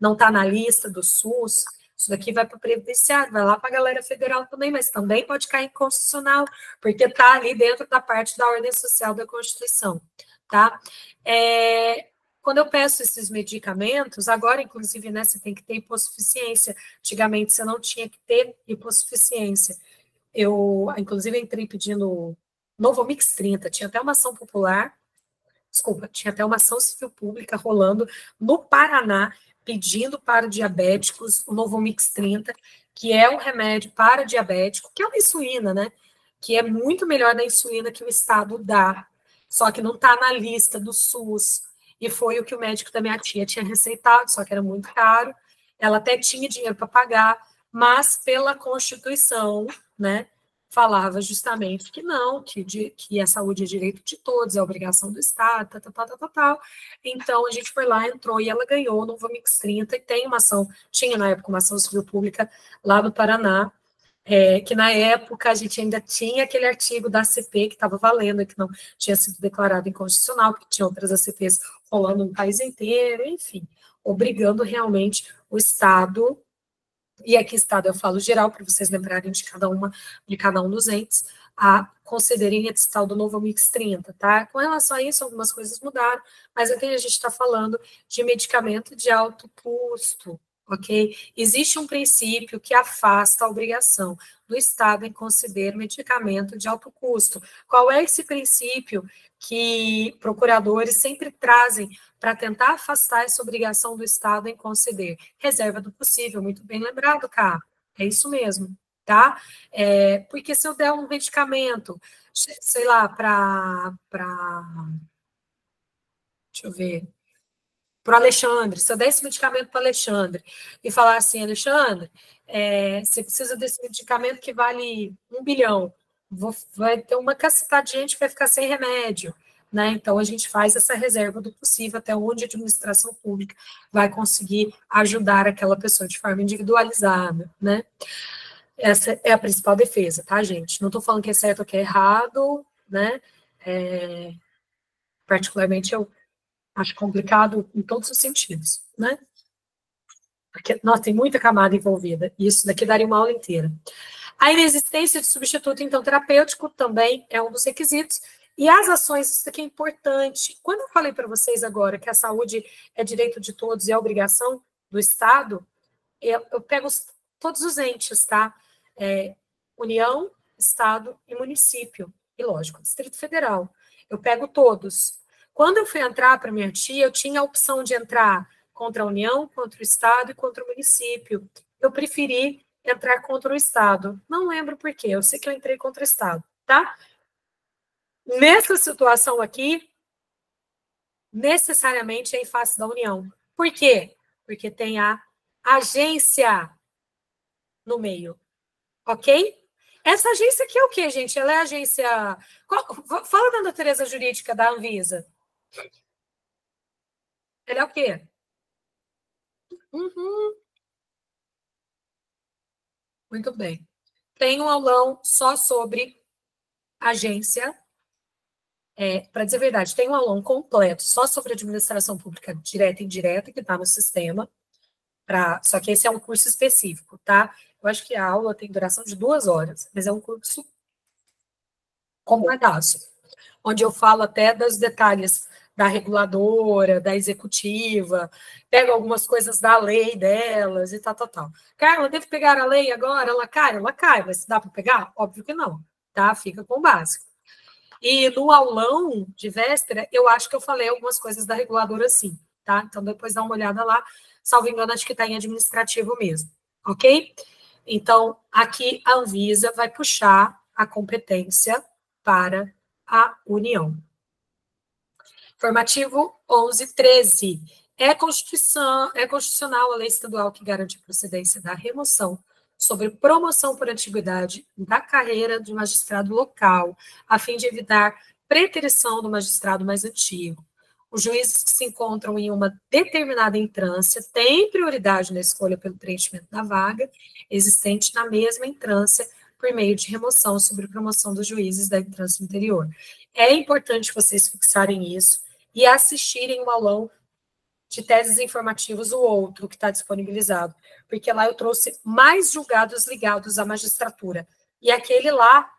não tá na lista do SUS? Isso daqui vai para o previdenciário, vai lá para a galera federal também, mas também pode cair inconstitucional, porque está ali dentro da parte da ordem social da Constituição, tá? É, quando eu peço esses medicamentos, agora, inclusive, né, você tem que ter hipossuficiência. Antigamente, você não tinha que ter hipossuficiência. Eu, inclusive, entrei pedindo novo Mix 30, tinha até uma ação popular, desculpa, tinha até uma ação civil pública rolando no Paraná, pedindo para diabéticos o novo Mix 30, que é um remédio para diabético, que é uma insulina, né? Que é muito melhor da insulina que o Estado dá, só que não está na lista do SUS e foi o que o médico da minha tia tinha receitado, só que era muito caro. Ela até tinha dinheiro para pagar, mas pela Constituição, né, falava justamente que não, que, de, que a saúde é direito de todos, é obrigação do Estado, tal, tal, tal, tal, tal. Então, a gente foi lá, entrou e ela ganhou no Vomix 30, e tem uma ação, tinha na época uma ação civil pública lá no Paraná, é, que na época a gente ainda tinha aquele artigo da ACP que estava valendo, que não tinha sido declarado inconstitucional, porque tinha outras ACPs rolando no país inteiro, enfim, obrigando realmente o Estado e aqui Estado eu falo geral, para vocês lembrarem de cada uma, de cada um dos entes, a concederem esse tal do novo Mix 30, tá? Com relação a isso, algumas coisas mudaram, mas aqui a gente está falando de medicamento de alto custo, ok? Existe um princípio que afasta a obrigação do Estado em conceder medicamento de alto custo. Qual é esse princípio que procuradores sempre trazem para tentar afastar essa obrigação do Estado em conceder. Reserva do possível, muito bem lembrado, cá. É isso mesmo, tá? É, porque se eu der um medicamento, sei lá, para. Deixa eu ver. Para o Alexandre, se eu der esse medicamento para o Alexandre e falar assim, Alexandre, é, você precisa desse medicamento que vale um bilhão, vou, vai ter uma cacetada de gente que vai ficar sem remédio. Né? Então, a gente faz essa reserva do possível até onde a administração pública vai conseguir ajudar aquela pessoa de forma individualizada. Né? Essa é a principal defesa, tá, gente? Não estou falando que é certo ou que é errado, né? É, particularmente, eu acho complicado em todos os sentidos, né? Porque, nossa, tem muita camada envolvida, isso daqui daria uma aula inteira. A inexistência de substituto, então, terapêutico também é um dos requisitos, e as ações, isso aqui é importante. Quando eu falei para vocês agora que a saúde é direito de todos e é obrigação do Estado, eu, eu pego os, todos os entes, tá? É, União, Estado e município. E, lógico, Distrito Federal. Eu pego todos. Quando eu fui entrar para minha tia, eu tinha a opção de entrar contra a União, contra o Estado e contra o município. Eu preferi entrar contra o Estado. Não lembro por quê, eu sei que eu entrei contra o Estado, tá? Nessa situação aqui, necessariamente é em face da União. Por quê? Porque tem a agência no meio. Ok? Essa agência aqui é o quê, gente? Ela é agência. Fala da natureza jurídica da Anvisa. Ela é o quê? Uhum. Muito bem. Tem um aulão só sobre agência é, para dizer a verdade, tem um aulão completo só sobre administração pública direta e indireta que está no sistema, pra, só que esse é um curso específico, tá? Eu acho que a aula tem duração de duas horas, mas é um curso completaço, onde eu falo até dos detalhes da reguladora, da executiva, pego algumas coisas da lei delas e tal, tal, tal. Carla, devo pegar a lei agora? Ela cai? Ela cai, mas dá para pegar? Óbvio que não, tá? Fica com o básico. E no aulão de véspera, eu acho que eu falei algumas coisas da reguladora sim, tá? Então depois dá uma olhada lá. Salvo engano, acho que está em administrativo mesmo, ok? Então, aqui a Anvisa vai puxar a competência para a União. Formativo 1113. É, é constitucional a lei estadual que garante a procedência da remoção sobre promoção por antiguidade da carreira de magistrado local, a fim de evitar preterição do magistrado mais antigo. Os juízes que se encontram em uma determinada entrância têm prioridade na escolha pelo preenchimento da vaga existente na mesma entrância por meio de remoção sobre promoção dos juízes da entrância anterior. É importante vocês fixarem isso e assistirem o aulão de teses informativas, o outro que está disponibilizado, porque lá eu trouxe mais julgados ligados à magistratura. E aquele lá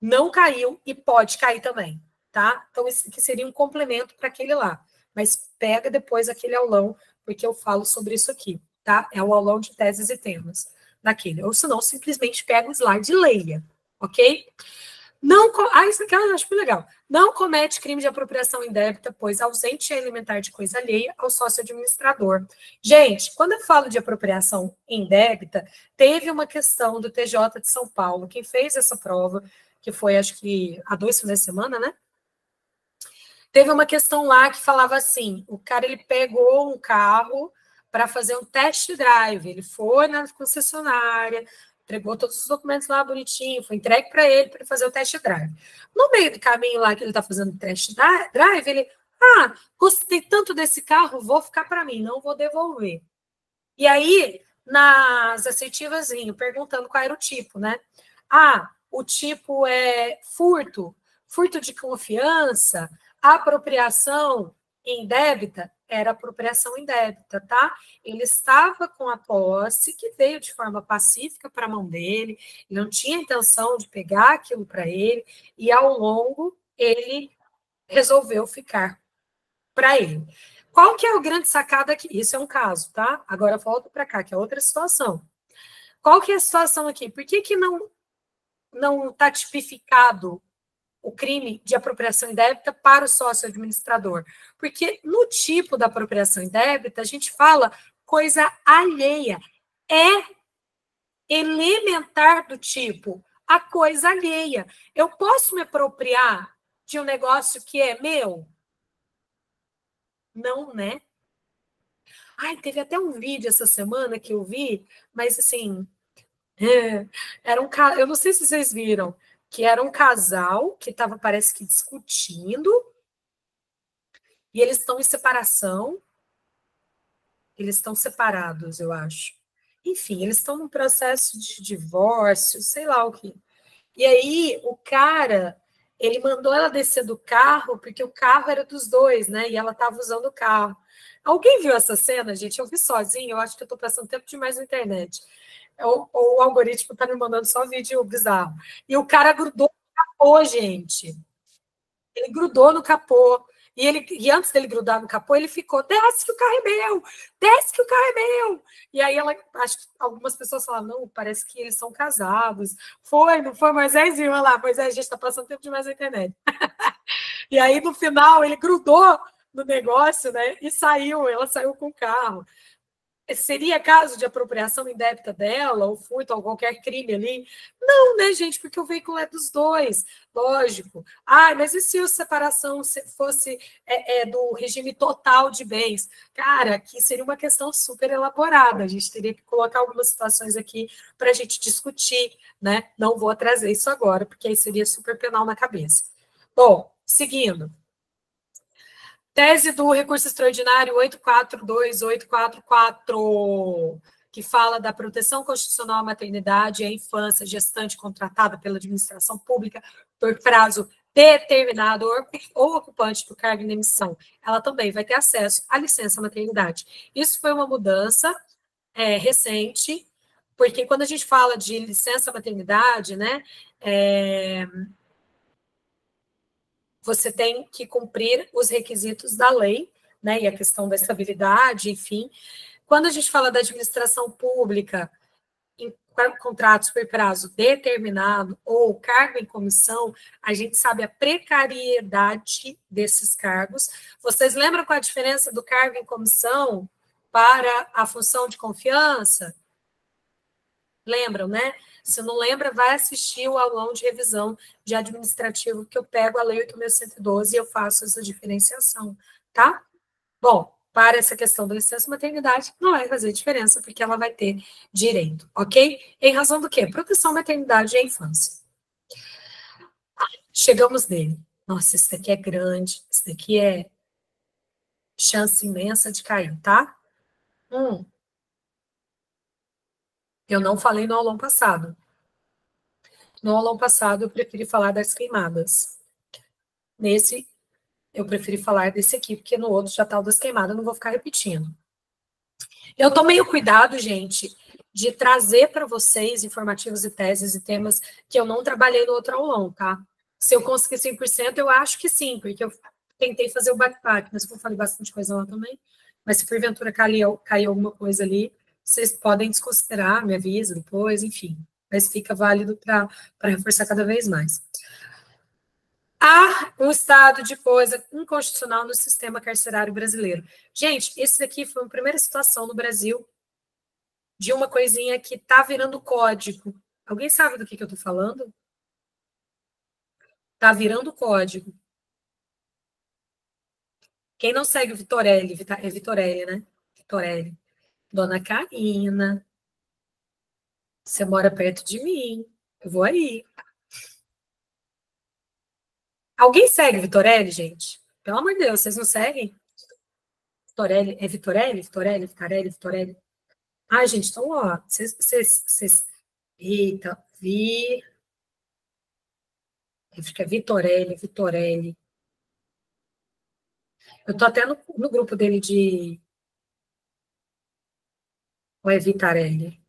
não caiu e pode cair também, tá? Então, esse que seria um complemento para aquele lá. Mas pega depois aquele aulão, porque eu falo sobre isso aqui, tá? É o aulão de teses e temas daquele. Ou senão, simplesmente pega o slide e leia, ok? Não, ah, isso aqui eu acho muito legal. Não comete crime de apropriação indébita, pois ausente é alimentar de coisa alheia ao sócio administrador. Gente, quando eu falo de apropriação indébita, teve uma questão do TJ de São Paulo, quem fez essa prova, que foi acho que há dois finais de semana, né? Teve uma questão lá que falava assim: o cara ele pegou um carro para fazer um test drive. Ele foi na concessionária, entregou todos os documentos lá bonitinho, foi entregue para ele para fazer o test drive. No meio do caminho lá que ele está fazendo o test drive, ele, ah, gostei tanto desse carro, vou ficar para mim, não vou devolver. E aí, nas assertivas, perguntando qual era o tipo, né? Ah, o tipo é furto, furto de confiança, apropriação indébita, era apropriação indébita, tá? Ele estava com a posse que veio de forma pacífica para a mão dele, ele não tinha intenção de pegar aquilo para ele, e ao longo ele resolveu ficar para ele. Qual que é o grande sacada aqui? Isso é um caso, tá? Agora volta para cá, que é outra situação. Qual que é a situação aqui? Por que, que não não está tipificado o crime de apropriação indébita para o sócio administrador. Porque no tipo da apropriação indébita, a gente fala coisa alheia. É elementar do tipo a coisa alheia. Eu posso me apropriar de um negócio que é meu? Não, né? Ai, teve até um vídeo essa semana que eu vi, mas assim, é, era um eu não sei se vocês viram, que era um casal que estava, parece que, discutindo, e eles estão em separação. Eles estão separados, eu acho. Enfim, eles estão num processo de divórcio, sei lá o que. E aí, o cara, ele mandou ela descer do carro, porque o carro era dos dois, né? E ela estava usando o carro. Alguém viu essa cena, gente? Eu vi sozinho, eu acho que eu estou passando tempo demais na internet o, o algoritmo tá me mandando só vídeo bizarro. E o cara grudou no capô, gente. Ele grudou no capô. E, ele, e antes dele grudar no capô, ele ficou: desce que o carro é meu, desce que o carro é meu. E aí ela, acho que algumas pessoas falaram: não, parece que eles são casados. Foi, não foi Moisés? E lá, Moisés, a gente está passando tempo demais na internet. e aí, no final, ele grudou no negócio, né? E saiu, ela saiu com o carro seria caso de apropriação indébita dela, ou furto, ou qualquer crime ali? Não, né, gente, porque o veículo é dos dois, lógico. Ah, mas e se a separação fosse é, é, do regime total de bens? Cara, aqui seria uma questão super elaborada, a gente teria que colocar algumas situações aqui para a gente discutir, né? Não vou trazer isso agora, porque aí seria super penal na cabeça. Bom, seguindo. Tese do recurso extraordinário 842844, que fala da proteção constitucional à maternidade e à infância gestante contratada pela administração pública por prazo determinado ou ocupante do cargo em emissão. Ela também vai ter acesso à licença maternidade. Isso foi uma mudança é, recente, porque quando a gente fala de licença maternidade, né, é, você tem que cumprir os requisitos da lei, né, e a questão da estabilidade, enfim. Quando a gente fala da administração pública, em contratos por prazo determinado ou cargo em comissão, a gente sabe a precariedade desses cargos. Vocês lembram qual a diferença do cargo em comissão para a função de confiança? Lembram, né? Se não lembra, vai assistir o aulão de revisão de administrativo, que eu pego a Lei 8.112 e eu faço essa diferenciação, tá? Bom, para essa questão da licença maternidade, não vai fazer diferença, porque ela vai ter direito, ok? Em razão do quê? Proteção maternidade e infância. Chegamos nele. Nossa, esse daqui é grande, esse daqui é chance imensa de cair, tá? Hum, eu não falei no aulão passado. No aulão passado, eu preferi falar das queimadas. Nesse, eu preferi falar desse aqui, porque no outro já está o das queimadas, não vou ficar repetindo. Eu tomei o cuidado, gente, de trazer para vocês informativos e teses e temas que eu não trabalhei no outro aulão, tá? Se eu conseguir 100%, eu acho que sim, porque eu tentei fazer o backpack, mas eu falei bastante coisa lá também. Mas se porventura caiu, caiu alguma coisa ali, vocês podem desconsiderar, me avisa depois, enfim. Mas fica válido para reforçar cada vez mais. Há um estado de coisa inconstitucional no sistema carcerário brasileiro. Gente, esse daqui foi uma primeira situação no Brasil de uma coisinha que está virando código. Alguém sabe do que, que eu estou falando? Está virando código. Quem não segue o Vitorelli, é Vitorelli, né? Vitorelli Dona Karina, você mora perto de mim, eu vou aí. Alguém segue Vitorelli, gente? Pelo amor de Deus, vocês não seguem? Vitorelli, é Vitorelli? Vitorelli, Vitarelli, Vitorelli. Ai, gente, então, ó, vocês, vocês, eita, vi, que é Vitorelli, Vitorelli. Eu tô até no, no grupo dele de, ou é Vitarelli?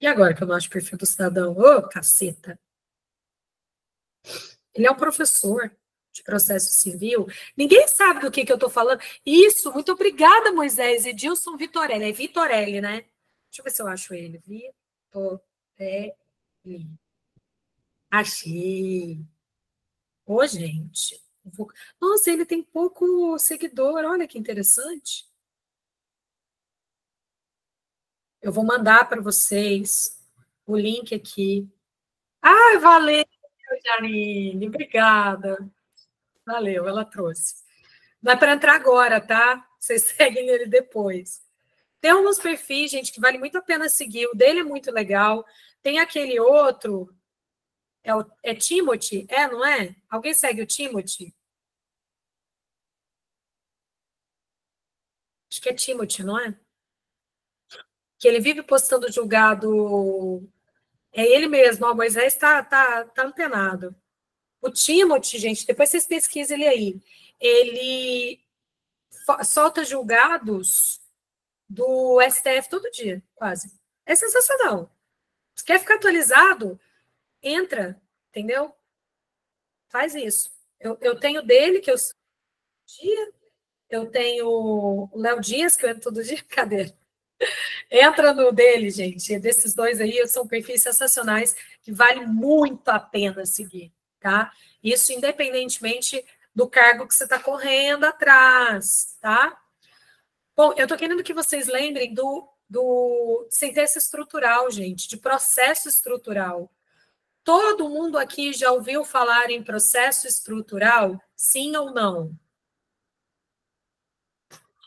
E agora que eu não acho o perfil do cidadão? Ô, oh, caceta! Ele é um professor de processo civil. Ninguém sabe do que, que eu estou falando. Isso, muito obrigada, Moisés. Edilson Vitorelli. É Vitorelli, né? Deixa eu ver se eu acho ele. Vitorelli. Achei. Ô, gente. Nossa, ele tem pouco seguidor. Olha que interessante. Eu vou mandar para vocês o link aqui. Ai, valeu! Janine, obrigada. Valeu, ela trouxe. Não é para entrar agora, tá? Vocês seguem ele depois. Tem alguns perfis, gente, que vale muito a pena seguir. O dele é muito legal. Tem aquele outro. É, o, é Timothy? É, não é? Alguém segue o Timothy? Acho que é Timothy, não é? Que ele vive postando julgado é ele mesmo, ó, Moisés está tá, tá antenado. O Timothy, gente, depois vocês pesquisem ele aí. Ele solta julgados do STF todo dia, quase. É sensacional. Se quer ficar atualizado, entra, entendeu? Faz isso. Eu, eu tenho dele, que eu dia. Eu tenho o Léo Dias, que eu entro todo dia. Cadê? Entra no dele, gente. Desses dois aí são perfis sensacionais que vale muito a pena seguir, tá? Isso independentemente do cargo que você está correndo atrás, tá? Bom, eu estou querendo que vocês lembrem do, do sentença estrutural, gente, de processo estrutural. Todo mundo aqui já ouviu falar em processo estrutural? Sim ou não?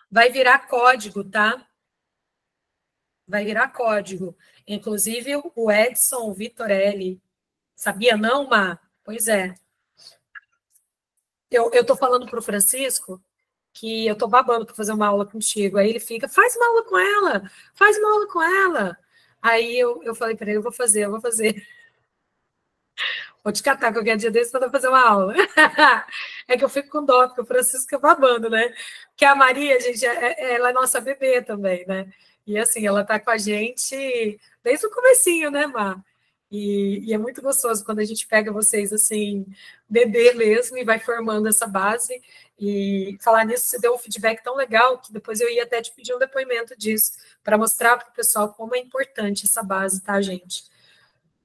Vai virar código, tá? Vai virar código. Inclusive, o Edson Vitorelli. Sabia não, Má? Pois é. Eu estou falando para o Francisco que eu estou babando para fazer uma aula contigo. Aí ele fica, faz uma aula com ela, faz uma aula com ela. Aí eu, eu falei para ele, eu vou fazer, eu vou fazer. Vou te catar qualquer dia desse para fazer uma aula. é que eu fico com dó, porque o Francisco fica babando, né? Que a Maria, gente, é, é, ela é nossa bebê também, né? E assim, ela está com a gente desde o comecinho, né, Mar? E, e, é muito gostoso quando a gente pega vocês assim, bebê mesmo, e vai formando essa base. E falar nisso, você deu um feedback tão legal que depois eu ia até te pedir um depoimento disso, para mostrar para o pessoal como é importante essa base, tá, gente?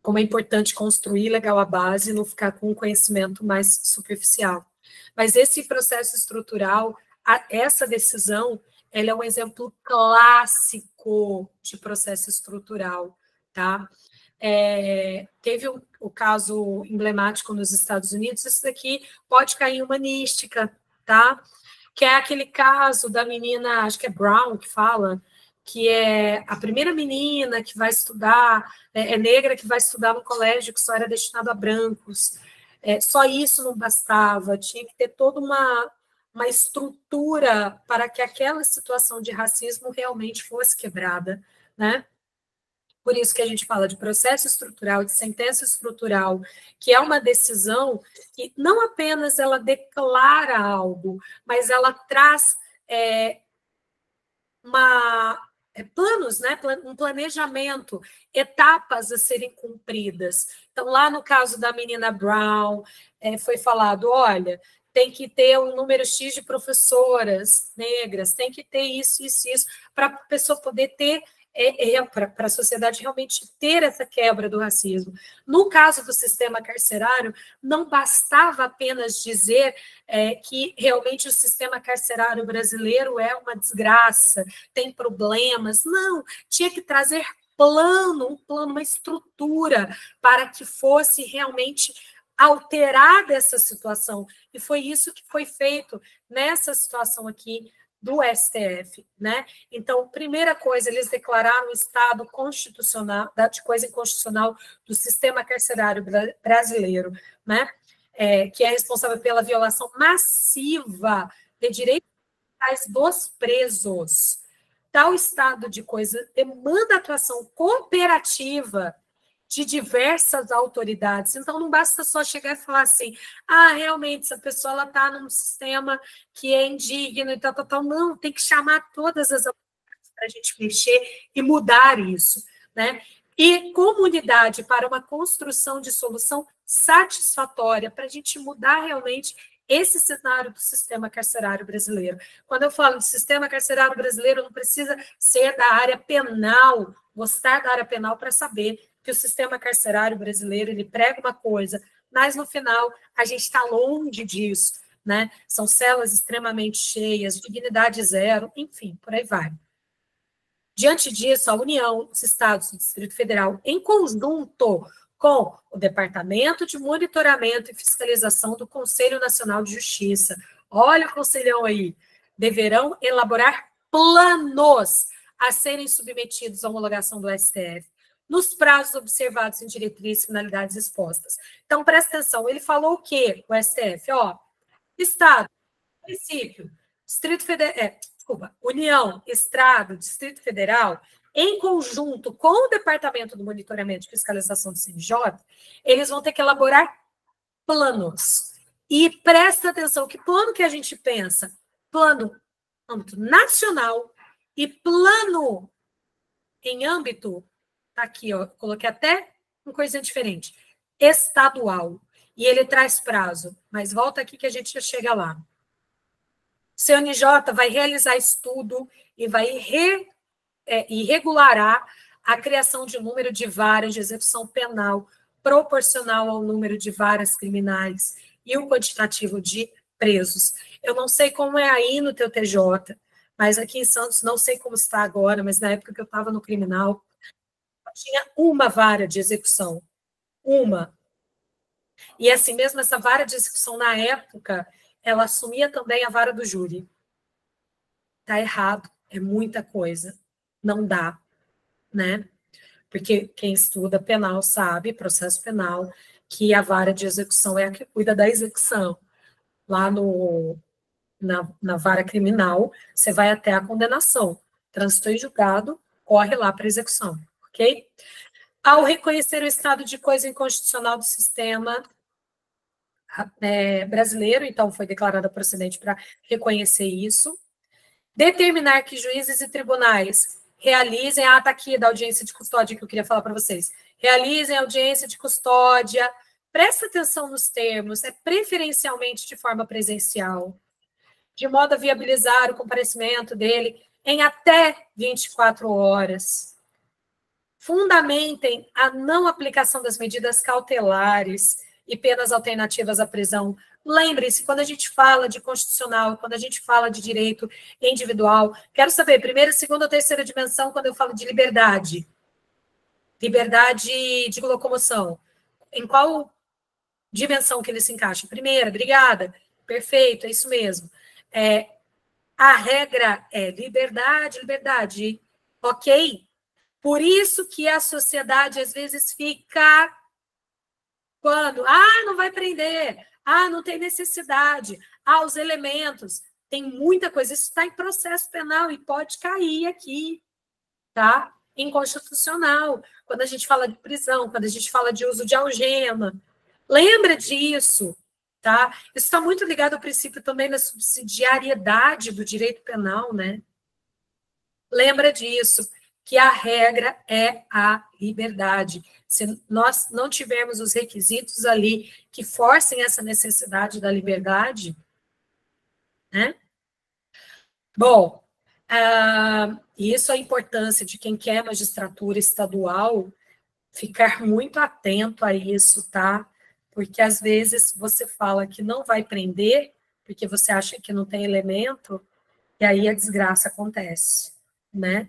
Como é importante construir legal a base e não ficar com um conhecimento mais superficial. Mas esse processo estrutural, essa decisão, ela é um exemplo clássico de processo estrutural, tá? É, teve o, caso emblemático nos Estados Unidos, isso daqui pode cair em humanística, tá? Que é aquele caso da menina, acho que é Brown que fala, que é a primeira menina que vai estudar, é, é negra que vai estudar no colégio que só era destinado a brancos. É, só isso não bastava, tinha que ter toda uma, uma estrutura para que aquela situação de racismo realmente fosse quebrada, né? Por isso que a gente fala de processo estrutural, de sentença estrutural, que é uma decisão que não apenas ela declara algo, mas ela traz é, uma, é, planos, né, um planejamento, etapas a serem cumpridas. Então, lá no caso da menina Brown, é, foi falado: olha, tem que ter um número X de professoras negras, tem que ter isso, isso, isso, para a pessoa poder ter, é, é, para a sociedade realmente ter essa quebra do racismo. No caso do sistema carcerário, não bastava apenas dizer é, que realmente o sistema carcerário brasileiro é uma desgraça, tem problemas. Não, tinha que trazer plano, um plano, uma estrutura para que fosse realmente alterada essa situação. E foi isso que foi feito nessa situação aqui do STF, né? Então, primeira coisa, eles declararam o estado constitucional, de coisa inconstitucional do sistema carcerário brasileiro, né? É, que é responsável pela violação massiva de direitos dos presos. Tal estado de coisa demanda atuação cooperativa de diversas autoridades. Então, não basta só chegar e falar assim, ah, realmente, essa pessoa está num sistema que é indigno e tal, tal, tal. Não, tem que chamar todas as autoridades para a gente mexer e mudar isso, né? E comunidade para uma construção de solução satisfatória, para a gente mudar realmente esse cenário do sistema carcerário brasileiro. Quando eu falo de sistema carcerário brasileiro, não precisa ser da área penal, gostar da área penal para saber que o sistema carcerário brasileiro ele prega uma coisa, mas no final a gente está longe disso, né? São celas extremamente cheias, dignidade zero, enfim, por aí vai. Diante disso, a União, os Estados, o Distrito Federal, em conjunto com o Departamento de Monitoramento e Fiscalização do Conselho Nacional de Justiça, olha o conselhão aí, deverão elaborar planos a serem submetidos à homologação do STF, nos prazos observados em diretrizes e finalidades expostas. Então, presta atenção, ele falou o quê, o STF? Ó, Estado, município, Distrito Federal, é, desculpa, União, Estado, Distrito Federal, em conjunto com o Departamento do Monitoramento e Fiscalização do CNJ, eles vão ter que elaborar planos. E presta atenção, que plano que a gente pensa? Plano âmbito nacional e plano em âmbito aqui, ó, coloquei até uma coisa diferente. Estadual. E ele traz prazo, mas volta aqui que a gente já chega lá. CNJ vai realizar estudo e vai re, é, e regulará a criação de número de varas de execução penal proporcional ao número de varas criminais e o quantitativo de presos. Eu não sei como é aí no teu TJ, mas aqui em Santos não sei como está agora, mas na época que eu estava no criminal, tinha uma vara de execução. Uma. E assim mesmo, essa vara de execução, na época, ela assumia também a vara do júri. Tá errado, é muita coisa. Não dá, né? Porque quem estuda penal sabe, processo penal, que a vara de execução é a que cuida da execução. Lá no, na, na vara criminal, você vai até a condenação. Trânsito em julgado, corre lá para execução ok? Ao reconhecer o estado de coisa inconstitucional do sistema é, brasileiro, então foi declarada procedente para reconhecer isso, determinar que juízes e tribunais realizem, ah, está aqui da audiência de custódia que eu queria falar para vocês, realizem audiência de custódia, presta atenção nos termos, é preferencialmente de forma presencial, de modo a viabilizar o comparecimento dele em até 24 horas fundamentem a não aplicação das medidas cautelares e penas alternativas à prisão. Lembre-se, quando a gente fala de constitucional, quando a gente fala de direito individual, quero saber, primeira, segunda ou terceira dimensão, quando eu falo de liberdade. Liberdade de locomoção. Em qual dimensão que ele se encaixa? Primeira, obrigada. Perfeito, é isso mesmo. É, a regra é liberdade, liberdade. Ok? Por isso que a sociedade às vezes fica quando, ah, não vai prender, ah, não tem necessidade, ah, os elementos, tem muita coisa, isso está em processo penal e pode cair aqui, tá? Inconstitucional, quando a gente fala de prisão, quando a gente fala de uso de algema, lembra disso, tá? Isso está muito ligado ao princípio também da subsidiariedade do direito penal, né? Lembra disso que a regra é a liberdade. Se nós não tivermos os requisitos ali que forcem essa necessidade da liberdade, né? Bom, uh, isso é a importância de quem quer magistratura estadual ficar muito atento a isso, tá? Porque às vezes você fala que não vai prender, porque você acha que não tem elemento, e aí a desgraça acontece, né?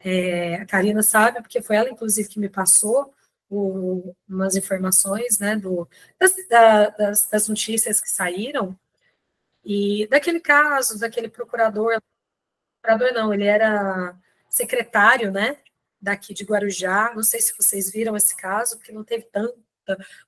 É, a Karina sabe, porque foi ela, inclusive, que me passou o, umas informações né, do, das, da, das, das, notícias que saíram, e daquele caso, daquele procurador procurador não, ele era secretário, né, daqui de Guarujá. Não sei se vocês viram esse caso, porque não teve tanta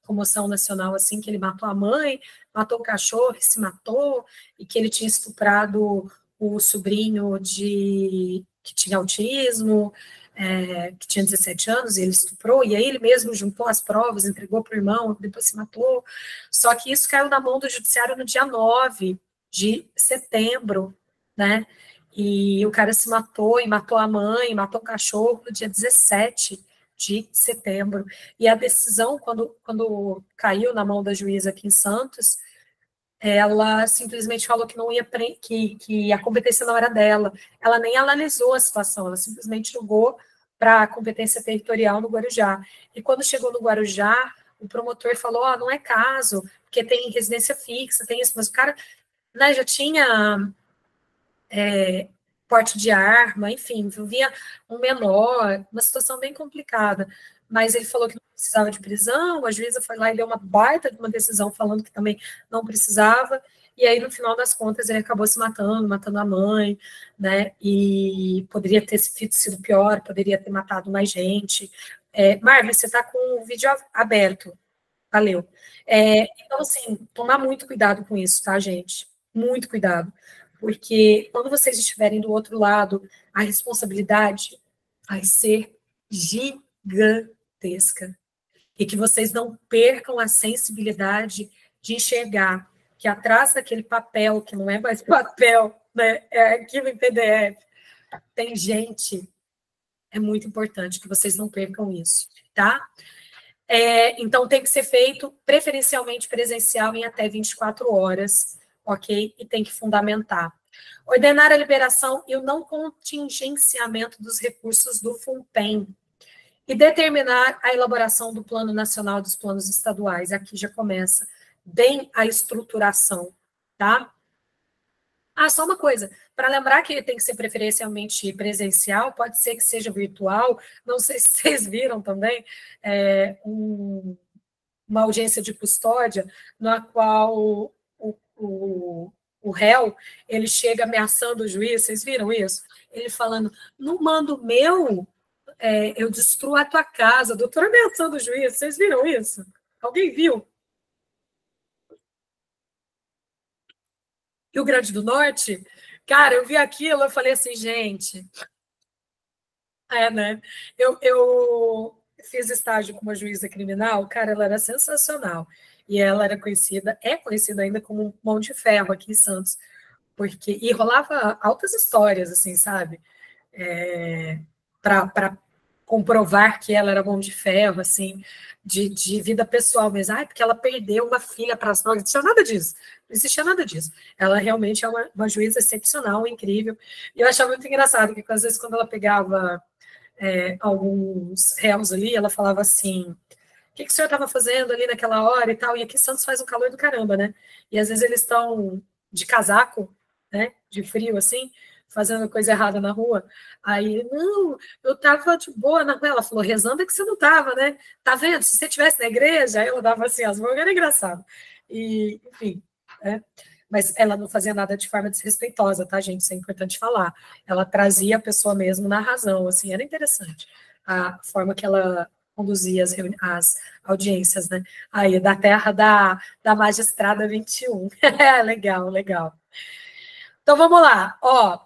comoção nacional assim, que ele matou a mãe, matou o cachorro, se matou, e que ele tinha estuprado o sobrinho de que tinha autismo, é, que tinha 17 anos, e ele estuprou, e aí ele mesmo juntou as provas, entregou para o irmão, depois se matou. Só que isso caiu na mão do judiciário no dia 9 de setembro, né? E o cara se matou e matou a mãe, matou o cachorro no dia 17 de setembro. E a decisão, quando, quando caiu na mão da juíza aqui em Santos, ela simplesmente falou que não ia que, que a competência não era dela. Ela nem analisou a situação, ela simplesmente jogou para a competência territorial no Guarujá. E quando chegou no Guarujá, o promotor falou: oh, não é caso, porque tem residência fixa, tem isso, mas o cara né, já tinha é, porte de arma, enfim, vivia um menor, uma situação bem complicada. Mas ele falou que não precisava de prisão, a juíza foi lá e deu uma baita de uma decisão falando que também não precisava, e aí no final das contas ele acabou se matando, matando a mãe, né, e poderia ter sido pior, poderia ter matado mais gente. É, Marvel, você está com o vídeo aberto, valeu. É, então, assim, tomar muito cuidado com isso, tá, gente? Muito cuidado, porque quando vocês estiverem do outro lado, a responsabilidade vai ser gigantesca e que vocês não percam a sensibilidade de enxergar que atrás daquele papel, que não é mais papel, né, é aquilo em PDF, tem gente. É muito importante que vocês não percam isso, tá? É, então, tem que ser feito preferencialmente presencial em até 24 horas, ok? E tem que fundamentar. Ordenar a liberação e o não contingenciamento dos recursos do FUNPEN, e determinar a elaboração do Plano Nacional dos Planos Estaduais. Aqui já começa bem a estruturação, tá? Ah, só uma coisa, para lembrar que tem que ser preferencialmente presencial, pode ser que seja virtual, não sei se vocês viram também, é, um, uma audiência de custódia, na qual o, o, o réu, ele chega ameaçando o juiz, vocês viram isso? Ele falando, no mando meu, é, eu destruo a tua casa. Doutora ameaçando o juiz, vocês viram isso? Alguém viu? Rio Grande do Norte? Cara, eu vi aquilo, eu falei assim, gente. É, né? Eu, eu fiz estágio com uma juíza criminal, cara, ela era sensacional. E ela era conhecida, é conhecida ainda como mão de ferro aqui em Santos. Porque, e rolava altas histórias, assim, sabe? É, para comprovar que ela era mão de ferro, assim, de, de vida pessoal mesmo. Ah, porque ela perdeu uma filha para as drogas. Não existia nada disso. Não existia nada disso. Ela realmente é uma, uma juíza excepcional, incrível. E eu achava muito engraçado que, às vezes, quando ela pegava é, alguns réus ali, ela falava assim: o que, que o senhor estava fazendo ali naquela hora e tal? E aqui Santos faz um calor do caramba, né? E às vezes eles estão de casaco, né? De frio, assim fazendo coisa errada na rua. Aí, não, eu estava de boa na rua. Ela falou, rezando é que você não estava, né? Tá vendo? Se você estivesse na igreja, aí ela dava assim as mãos, era engraçado. E, enfim, né? Mas ela não fazia nada de forma desrespeitosa, tá, gente? Isso é importante falar. Ela trazia a pessoa mesmo na razão, assim, era interessante a forma que ela conduzia as, as audiências, né? Aí, da terra da, da magistrada 21. legal, legal. Então, vamos lá. Ó,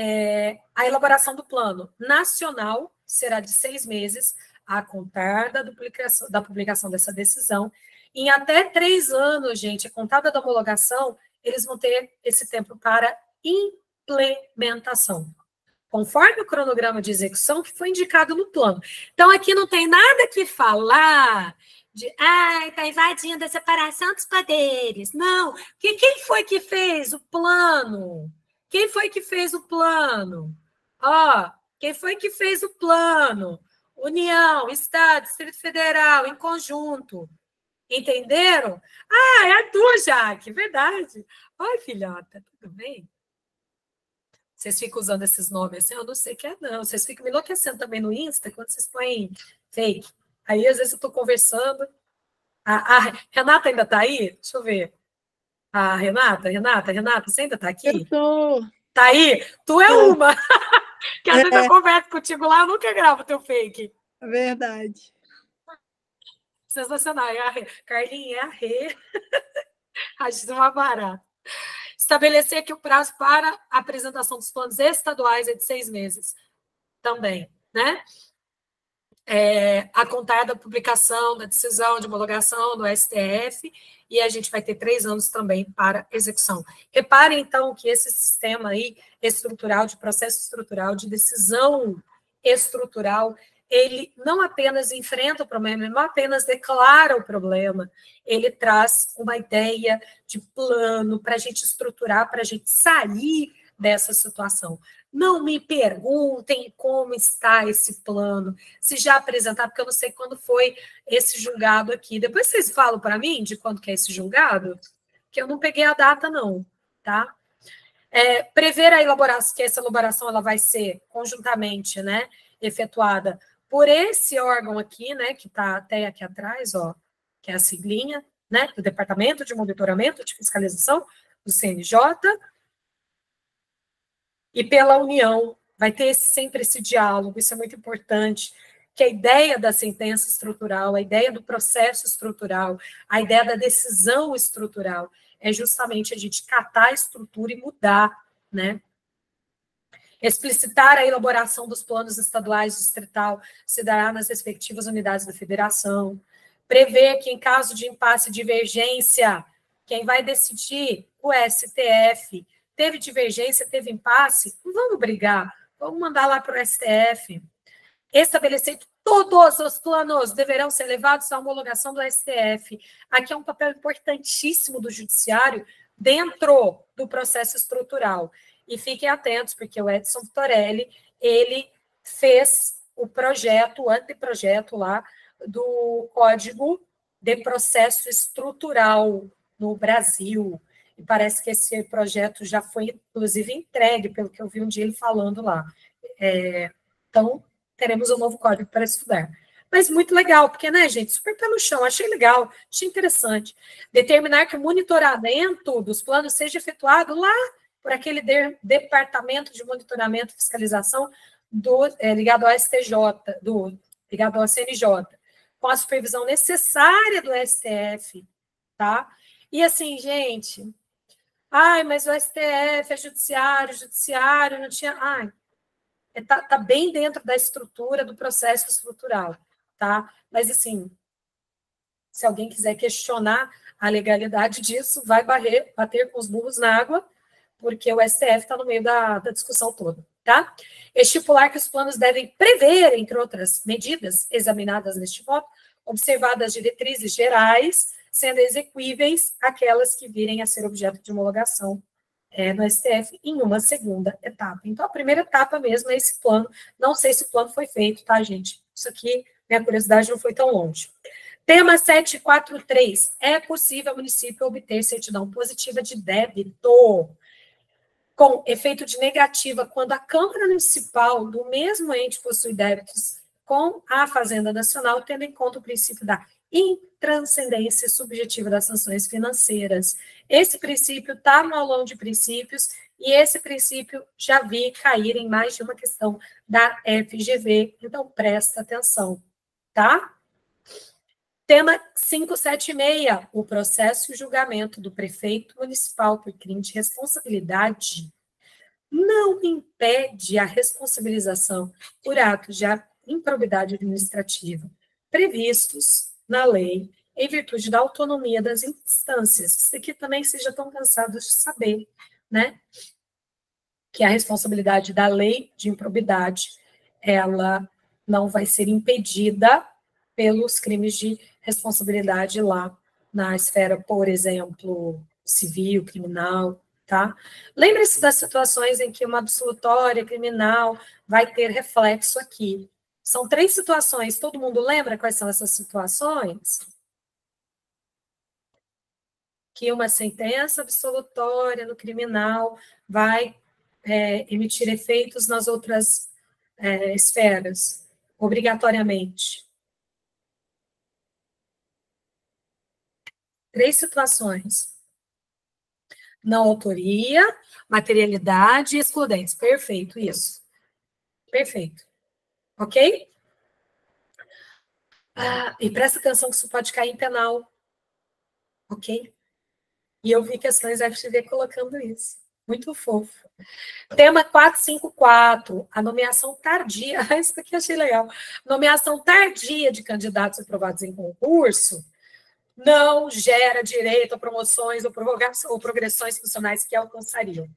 é, a elaboração do plano nacional será de seis meses, a contar da, da publicação dessa decisão. Em até três anos, gente, contada da homologação, eles vão ter esse tempo para implementação, conforme o cronograma de execução que foi indicado no plano. Então, aqui não tem nada que falar de, ai, tá invadindo a separação dos poderes. Não, que, quem foi que fez o plano? Quem foi que fez o plano? Ó, quem foi que fez o plano? União, Estado, Distrito Federal, em conjunto. Entenderam? Ah, é a tua, Jaque, verdade. Oi, filhota, tudo bem? Vocês ficam usando esses nomes assim, eu não sei o que é, não. Vocês ficam me enlouquecendo também no Insta quando vocês põem fake. Aí, às vezes, eu estou conversando. A, a Renata ainda está aí? Deixa eu ver. A Renata, Renata, Renata, você ainda está aqui? Eu estou. Tá aí? Tu é uma. que às vezes eu converso contigo lá, eu nunca gravo teu fake. É verdade. Sensacional. É a Rê. Carlinha, é a Rê. Acho uma barata. Estabelecer que o prazo para apresentação dos planos estaduais é de seis meses. Também, né? É, a contar da publicação da decisão de homologação do STF, e a gente vai ter três anos também para execução. Reparem, então, que esse sistema aí estrutural, de processo estrutural, de decisão estrutural, ele não apenas enfrenta o problema, não apenas declara o problema, ele traz uma ideia de plano para a gente estruturar, para a gente sair dessa situação. Não me perguntem como está esse plano, se já apresentar, porque eu não sei quando foi esse julgado aqui. Depois vocês falam para mim de quando que é esse julgado, que eu não peguei a data, não, tá? É, prever a elaboração, que essa elaboração ela vai ser conjuntamente, né, efetuada por esse órgão aqui, né, que está até aqui atrás, ó, que é a siglinha, né, do Departamento de Monitoramento de Fiscalização do CNJ, e pela União. Vai ter sempre esse diálogo, isso é muito importante, que a ideia da sentença estrutural, a ideia do processo estrutural, a ideia da decisão estrutural, é justamente a gente catar a estrutura e mudar, né? Explicitar a elaboração dos planos estaduais distrital se dará nas respectivas unidades da federação. Prever que, em caso de impasse e divergência, quem vai decidir o STF. Teve divergência, teve impasse, não vamos brigar, vamos mandar lá para o STF. Estabelecer todos os planos deverão ser levados à homologação do STF. Aqui é um papel importantíssimo do judiciário dentro do processo estrutural. E fiquem atentos, porque o Edson Torelli, ele fez o projeto, o anteprojeto lá do Código de Processo Estrutural no Brasil. E parece que esse projeto já foi, inclusive, entregue, pelo que eu vi um dia ele falando lá. É, então, teremos um novo código para estudar. Mas muito legal, porque, né, gente, super pé no chão, achei legal, achei interessante. Determinar que o monitoramento dos planos seja efetuado lá por aquele de, departamento de monitoramento e fiscalização do, é, ligado ao STJ, do, ligado ao CNJ, com a supervisão necessária do STF, tá? E assim, gente, ai, mas o STF é judiciário, judiciário, não tinha. Ai, é, tá, tá bem dentro da estrutura do processo estrutural, tá? Mas assim, se alguém quiser questionar a legalidade disso, vai barrer, bater com os burros na água porque o STF está no meio da, da discussão toda, tá? Estipular que os planos devem prever, entre outras medidas examinadas neste voto, observadas diretrizes gerais, sendo execuíveis aquelas que virem a ser objeto de homologação é, no STF em uma segunda etapa. Então, a primeira etapa mesmo é esse plano. Não sei se o plano foi feito, tá, gente? Isso aqui, minha curiosidade não foi tão longe. Tema 743. É possível ao município obter certidão positiva de débito com efeito de negativa quando a Câmara Municipal do mesmo ente possui débitos com a Fazenda Nacional, tendo em conta o princípio da intranscendência subjetiva das sanções financeiras. Esse princípio está no aulão de princípios e esse princípio já vi cair em mais de uma questão da FGV, então presta atenção, tá? Tema 576, o processo e julgamento do prefeito municipal por crime de responsabilidade não impede a responsabilização por atos de improbidade administrativa previstos na lei em virtude da autonomia das instâncias. Isso aqui também seja tão cansados de saber, né? Que a responsabilidade da lei de improbidade, ela não vai ser impedida pelos crimes de responsabilidade lá na esfera, por exemplo, civil, criminal, tá? Lembre-se das situações em que uma absolutória criminal vai ter reflexo aqui. São três situações, todo mundo lembra quais são essas situações? Que uma sentença absolutória no criminal vai é, emitir efeitos nas outras é, esferas, obrigatoriamente. Três situações. Não autoria, materialidade e excludentes. Perfeito, isso. Perfeito. Ok? Ah, e presta atenção que isso pode cair em penal. Ok? E eu vi questões FGV colocando isso. Muito fofo. Tema 454, a nomeação tardia. Isso aqui achei legal. Nomeação tardia de candidatos aprovados em concurso não gera direito a promoções ou, ou progressões funcionais que alcançariam.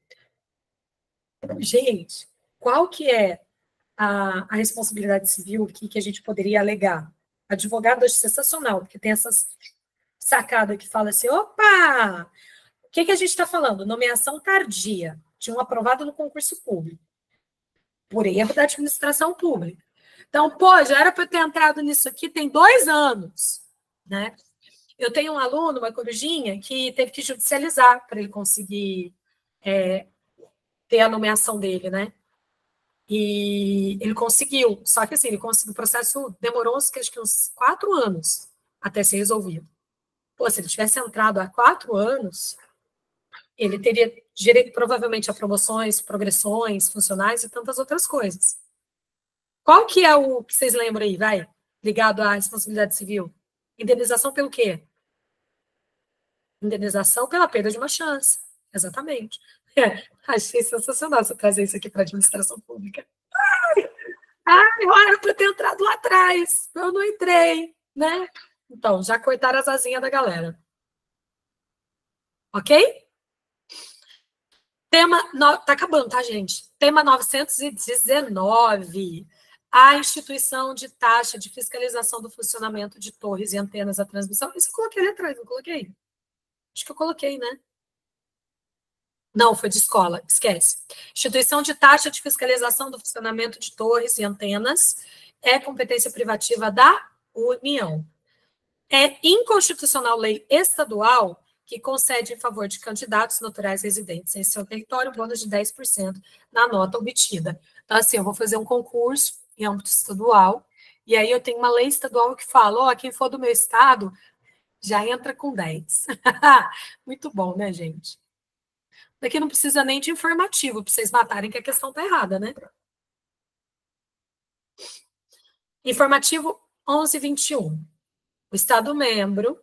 Gente, qual que é a, a responsabilidade civil que, que a gente poderia alegar? Advogado acho sensacional, porque tem essas sacadas que fala assim, opa, o que, que a gente está falando? Nomeação tardia de um aprovado no concurso público, por erro da administração pública. Então, pô, já era para eu ter entrado nisso aqui tem dois anos, né? Eu tenho um aluno, uma corujinha, que teve que judicializar para ele conseguir é, ter a nomeação dele, né? E ele conseguiu, só que assim, ele conseguiu, o processo demorou acho que uns quatro anos até ser resolvido. Pô, se ele tivesse entrado há quatro anos, ele teria direito provavelmente a promoções, progressões, funcionais e tantas outras coisas. Qual que é o que vocês lembram aí, vai? Ligado à responsabilidade civil? Indenização pelo quê? Indenização pela perda de uma chance. Exatamente. É, achei sensacional você trazer isso aqui para a administração pública. Ai, ai, olha, para ter entrado lá atrás. Eu não entrei, né? Então, já cortaram as asinhas da galera. Ok? Tema. No... Tá acabando, tá, gente? Tema 919 a instituição de taxa de fiscalização do funcionamento de torres e antenas da transmissão. Isso eu coloquei ali atrás, não coloquei? Acho que eu coloquei, né? Não, foi de escola, esquece. Instituição de taxa de fiscalização do funcionamento de torres e antenas é competência privativa da União. É inconstitucional lei estadual que concede em favor de candidatos naturais residentes em seu território bônus de 10% na nota obtida. Então, assim, eu vou fazer um concurso em âmbito estadual, e aí eu tenho uma lei estadual que fala, ó, oh, quem for do meu estado já entra com 10. Muito bom, né, gente? Daqui não precisa nem de informativo para vocês matarem que a questão está errada, né? Informativo 1121. O Estado membro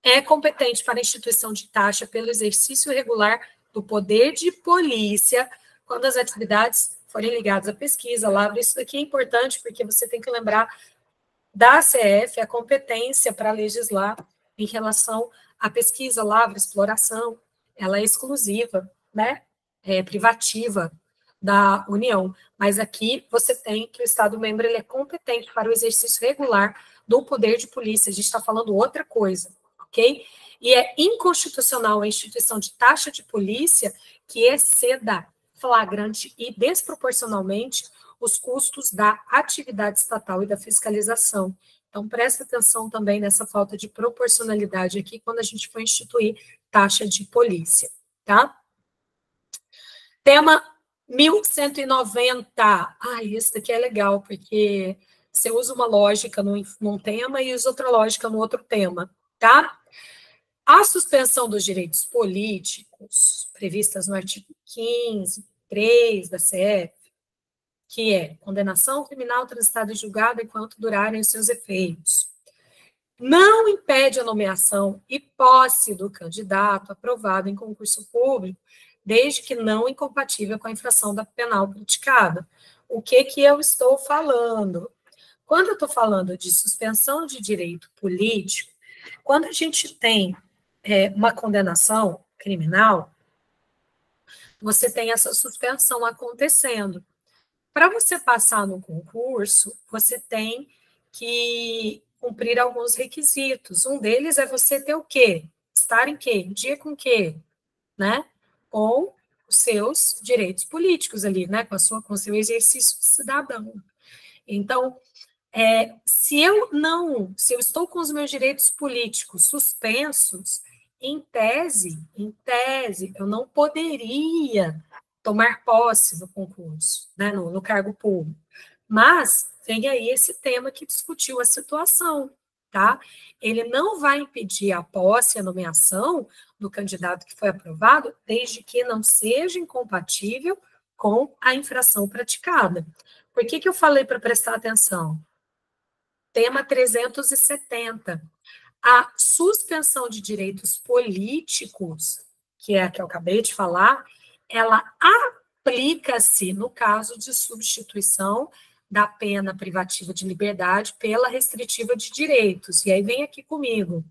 é competente para a instituição de taxa pelo exercício regular do poder de polícia quando as atividades forem ligadas à pesquisa, lavra. Isso daqui é importante porque você tem que lembrar da CF a competência para legislar em relação à pesquisa, lavra, exploração. Ela é exclusiva, né? É privativa da União. Mas aqui você tem que o Estado membro ele é competente para o exercício regular do poder de polícia. A gente está falando outra coisa, ok? E é inconstitucional a instituição de taxa de polícia que exceda flagrante e desproporcionalmente os custos da atividade estatal e da fiscalização. Então, presta atenção também nessa falta de proporcionalidade aqui quando a gente for instituir taxa de polícia, tá? Tema 1190. Ah, isso daqui é legal, porque você usa uma lógica num, num tema e usa outra lógica no outro tema, tá? A suspensão dos direitos políticos, previstas no artigo 15, 3 da CF, que é condenação criminal transitada e julgada enquanto durarem os seus efeitos, não impede a nomeação e posse do candidato aprovado em concurso público, desde que não incompatível com a infração da penal praticada. O que que eu estou falando? Quando eu estou falando de suspensão de direito político, quando a gente tem é, uma condenação criminal, você tem essa suspensão acontecendo. Para você passar no concurso, você tem que cumprir alguns requisitos. Um deles é você ter o quê? Estar em quê? Dia com quê? Né? Com os seus direitos políticos ali, né? Com, a sua, com o seu exercício de cidadão. Então, é, se eu não, se eu estou com os meus direitos políticos suspensos, em tese, em tese, eu não poderia tomar posse no concurso, né, no, no cargo público. Mas vem aí esse tema que discutiu a situação, tá? Ele não vai impedir a posse a nomeação do candidato que foi aprovado, desde que não seja incompatível com a infração praticada. Por que, que eu falei para prestar atenção? Tema 370. A suspensão de direitos políticos, que é a que eu acabei de falar, ela aplica-se no caso de substituição da pena privativa de liberdade pela restritiva de direitos. E aí vem aqui comigo.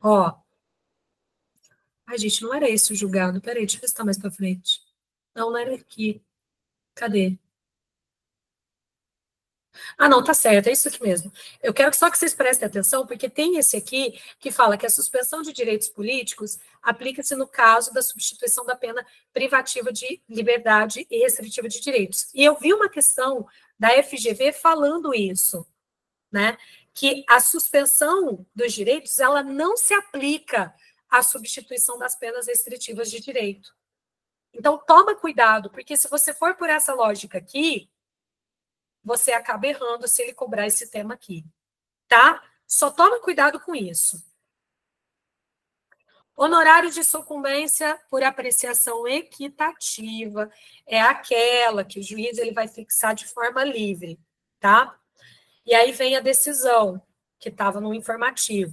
Ó. Ai, gente, não era esse o julgado. Peraí, deixa eu ver se está mais para frente. Não, não era aqui. Cadê? Ah, não, tá certo, é isso aqui mesmo. Eu quero só que vocês prestem atenção, porque tem esse aqui que fala que a suspensão de direitos políticos aplica-se no caso da substituição da pena privativa de liberdade e restritiva de direitos. E eu vi uma questão da FGV falando isso, né? Que a suspensão dos direitos ela não se aplica à substituição das penas restritivas de direito. Então toma cuidado, porque se você for por essa lógica aqui, você acaba errando se ele cobrar esse tema aqui, tá? Só toma cuidado com isso. Honorário de sucumbência por apreciação equitativa é aquela que o juiz ele vai fixar de forma livre, tá? E aí vem a decisão que estava no informativo.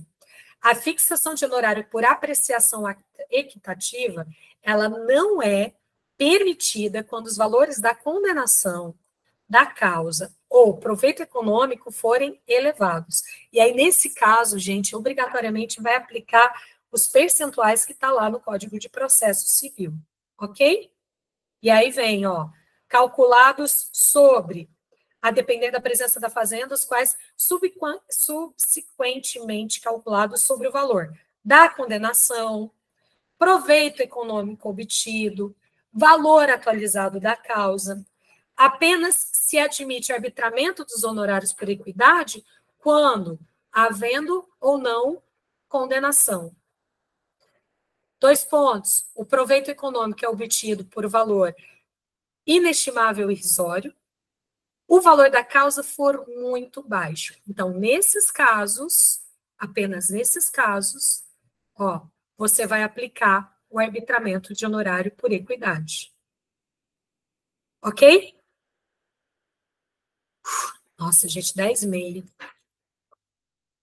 A fixação de honorário por apreciação equitativa, ela não é permitida quando os valores da condenação da causa ou proveito econômico forem elevados. E aí, nesse caso, gente, obrigatoriamente vai aplicar os percentuais que está lá no Código de Processo Civil, ok? E aí vem, ó, calculados sobre, a depender da presença da fazenda, os quais subsequentemente calculados sobre o valor da condenação, proveito econômico obtido, valor atualizado da causa. Apenas se admite arbitramento dos honorários por equidade quando havendo ou não condenação. Dois pontos. O proveito econômico é obtido por valor inestimável e irrisório. O valor da causa for muito baixo. Então, nesses casos, apenas nesses casos, ó, você vai aplicar o arbitramento de honorário por equidade. Ok? Nossa, gente, 10 e meia.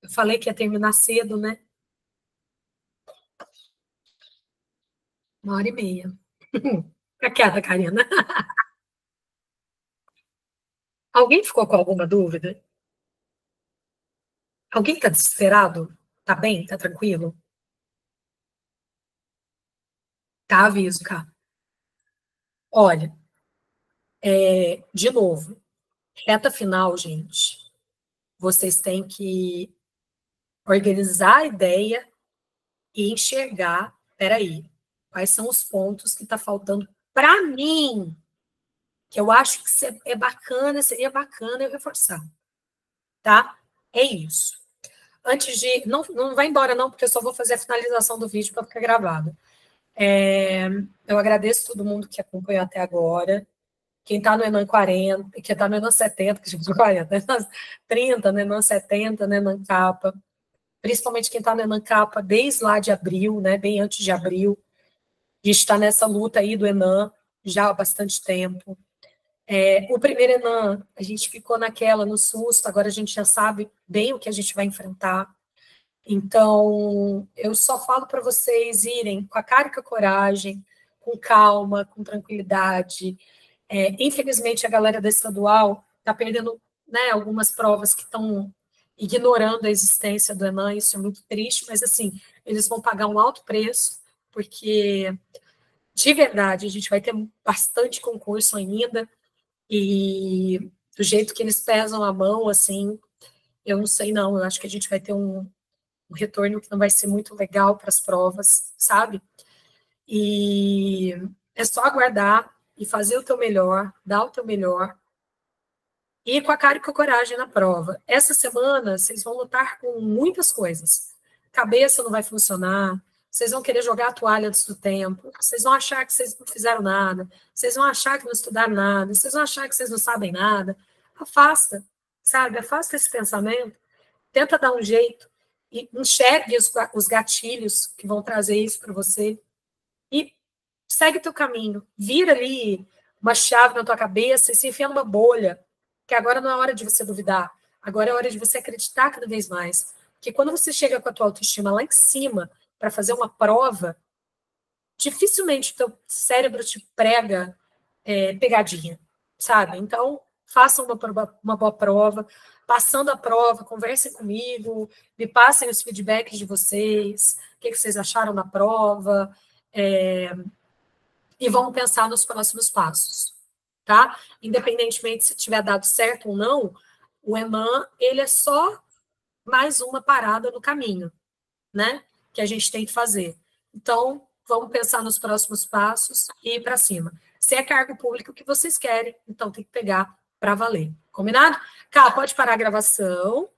Eu falei que ia terminar cedo, né? Uma hora e meia. Fica quieta, Karina. Alguém ficou com alguma dúvida? Alguém está desesperado? Tá bem? Tá tranquilo? Tá, aviso, cara. Olha, é, de novo, reta final, gente. Vocês têm que organizar a ideia e enxergar. Peraí, Quais são os pontos que está faltando para mim? Que eu acho que é bacana, seria bacana eu reforçar. Tá? É isso. Antes de. Não, não vai embora, não, porque eu só vou fazer a finalização do vídeo para ficar gravado. É, eu agradeço todo mundo que acompanhou até agora. Quem está no Enan 40, quem está no Enan 70, que gente 40, Enan 30, no Enan 70, no Enan Capa. Principalmente quem está no Enan Capa desde lá de abril, né, bem antes de abril. A gente está nessa luta aí do Enan já há bastante tempo. É, o primeiro Enan, a gente ficou naquela, no susto, agora a gente já sabe bem o que a gente vai enfrentar. Então, eu só falo para vocês irem com a cara e com a coragem, com calma, com tranquilidade. É, infelizmente, a galera da estadual está perdendo né, algumas provas que estão ignorando a existência do Enan, isso é muito triste, mas assim, eles vão pagar um alto preço porque de verdade a gente vai ter bastante concurso ainda e do jeito que eles pesam a mão, assim, eu não sei não, eu acho que a gente vai ter um, um retorno que não vai ser muito legal para as provas, sabe? E é só aguardar e fazer o teu melhor, dar o teu melhor, e com a cara e com a coragem na prova. Essa semana vocês vão lutar com muitas coisas. Cabeça não vai funcionar, vocês vão querer jogar a toalha antes do tempo, vocês vão achar que vocês não fizeram nada, vocês vão achar que não estudaram nada, vocês vão achar que vocês não sabem nada. Afasta, sabe? Afasta esse pensamento tenta dar um jeito e enxergue os, os gatilhos que vão trazer isso para você e segue teu caminho. Vira ali uma chave na tua cabeça e se enfia numa bolha, que agora não é hora de você duvidar, agora é hora de você acreditar cada vez mais. Porque quando você chega com a tua autoestima lá em cima para fazer uma prova, dificilmente o teu cérebro te prega é, pegadinha, sabe? Então, façam uma, uma boa prova, passando a prova, conversem comigo, me passem os feedbacks de vocês, o que, que vocês acharam da prova, é, e vamos pensar nos próximos passos, tá? Independentemente se tiver dado certo ou não, o EMAN, ele é só mais uma parada no caminho, né? Que a gente tem que fazer. Então, vamos pensar nos próximos passos e ir para cima. Se é cargo público que vocês querem, então tem que pegar para valer. Combinado? Cá, pode parar a gravação.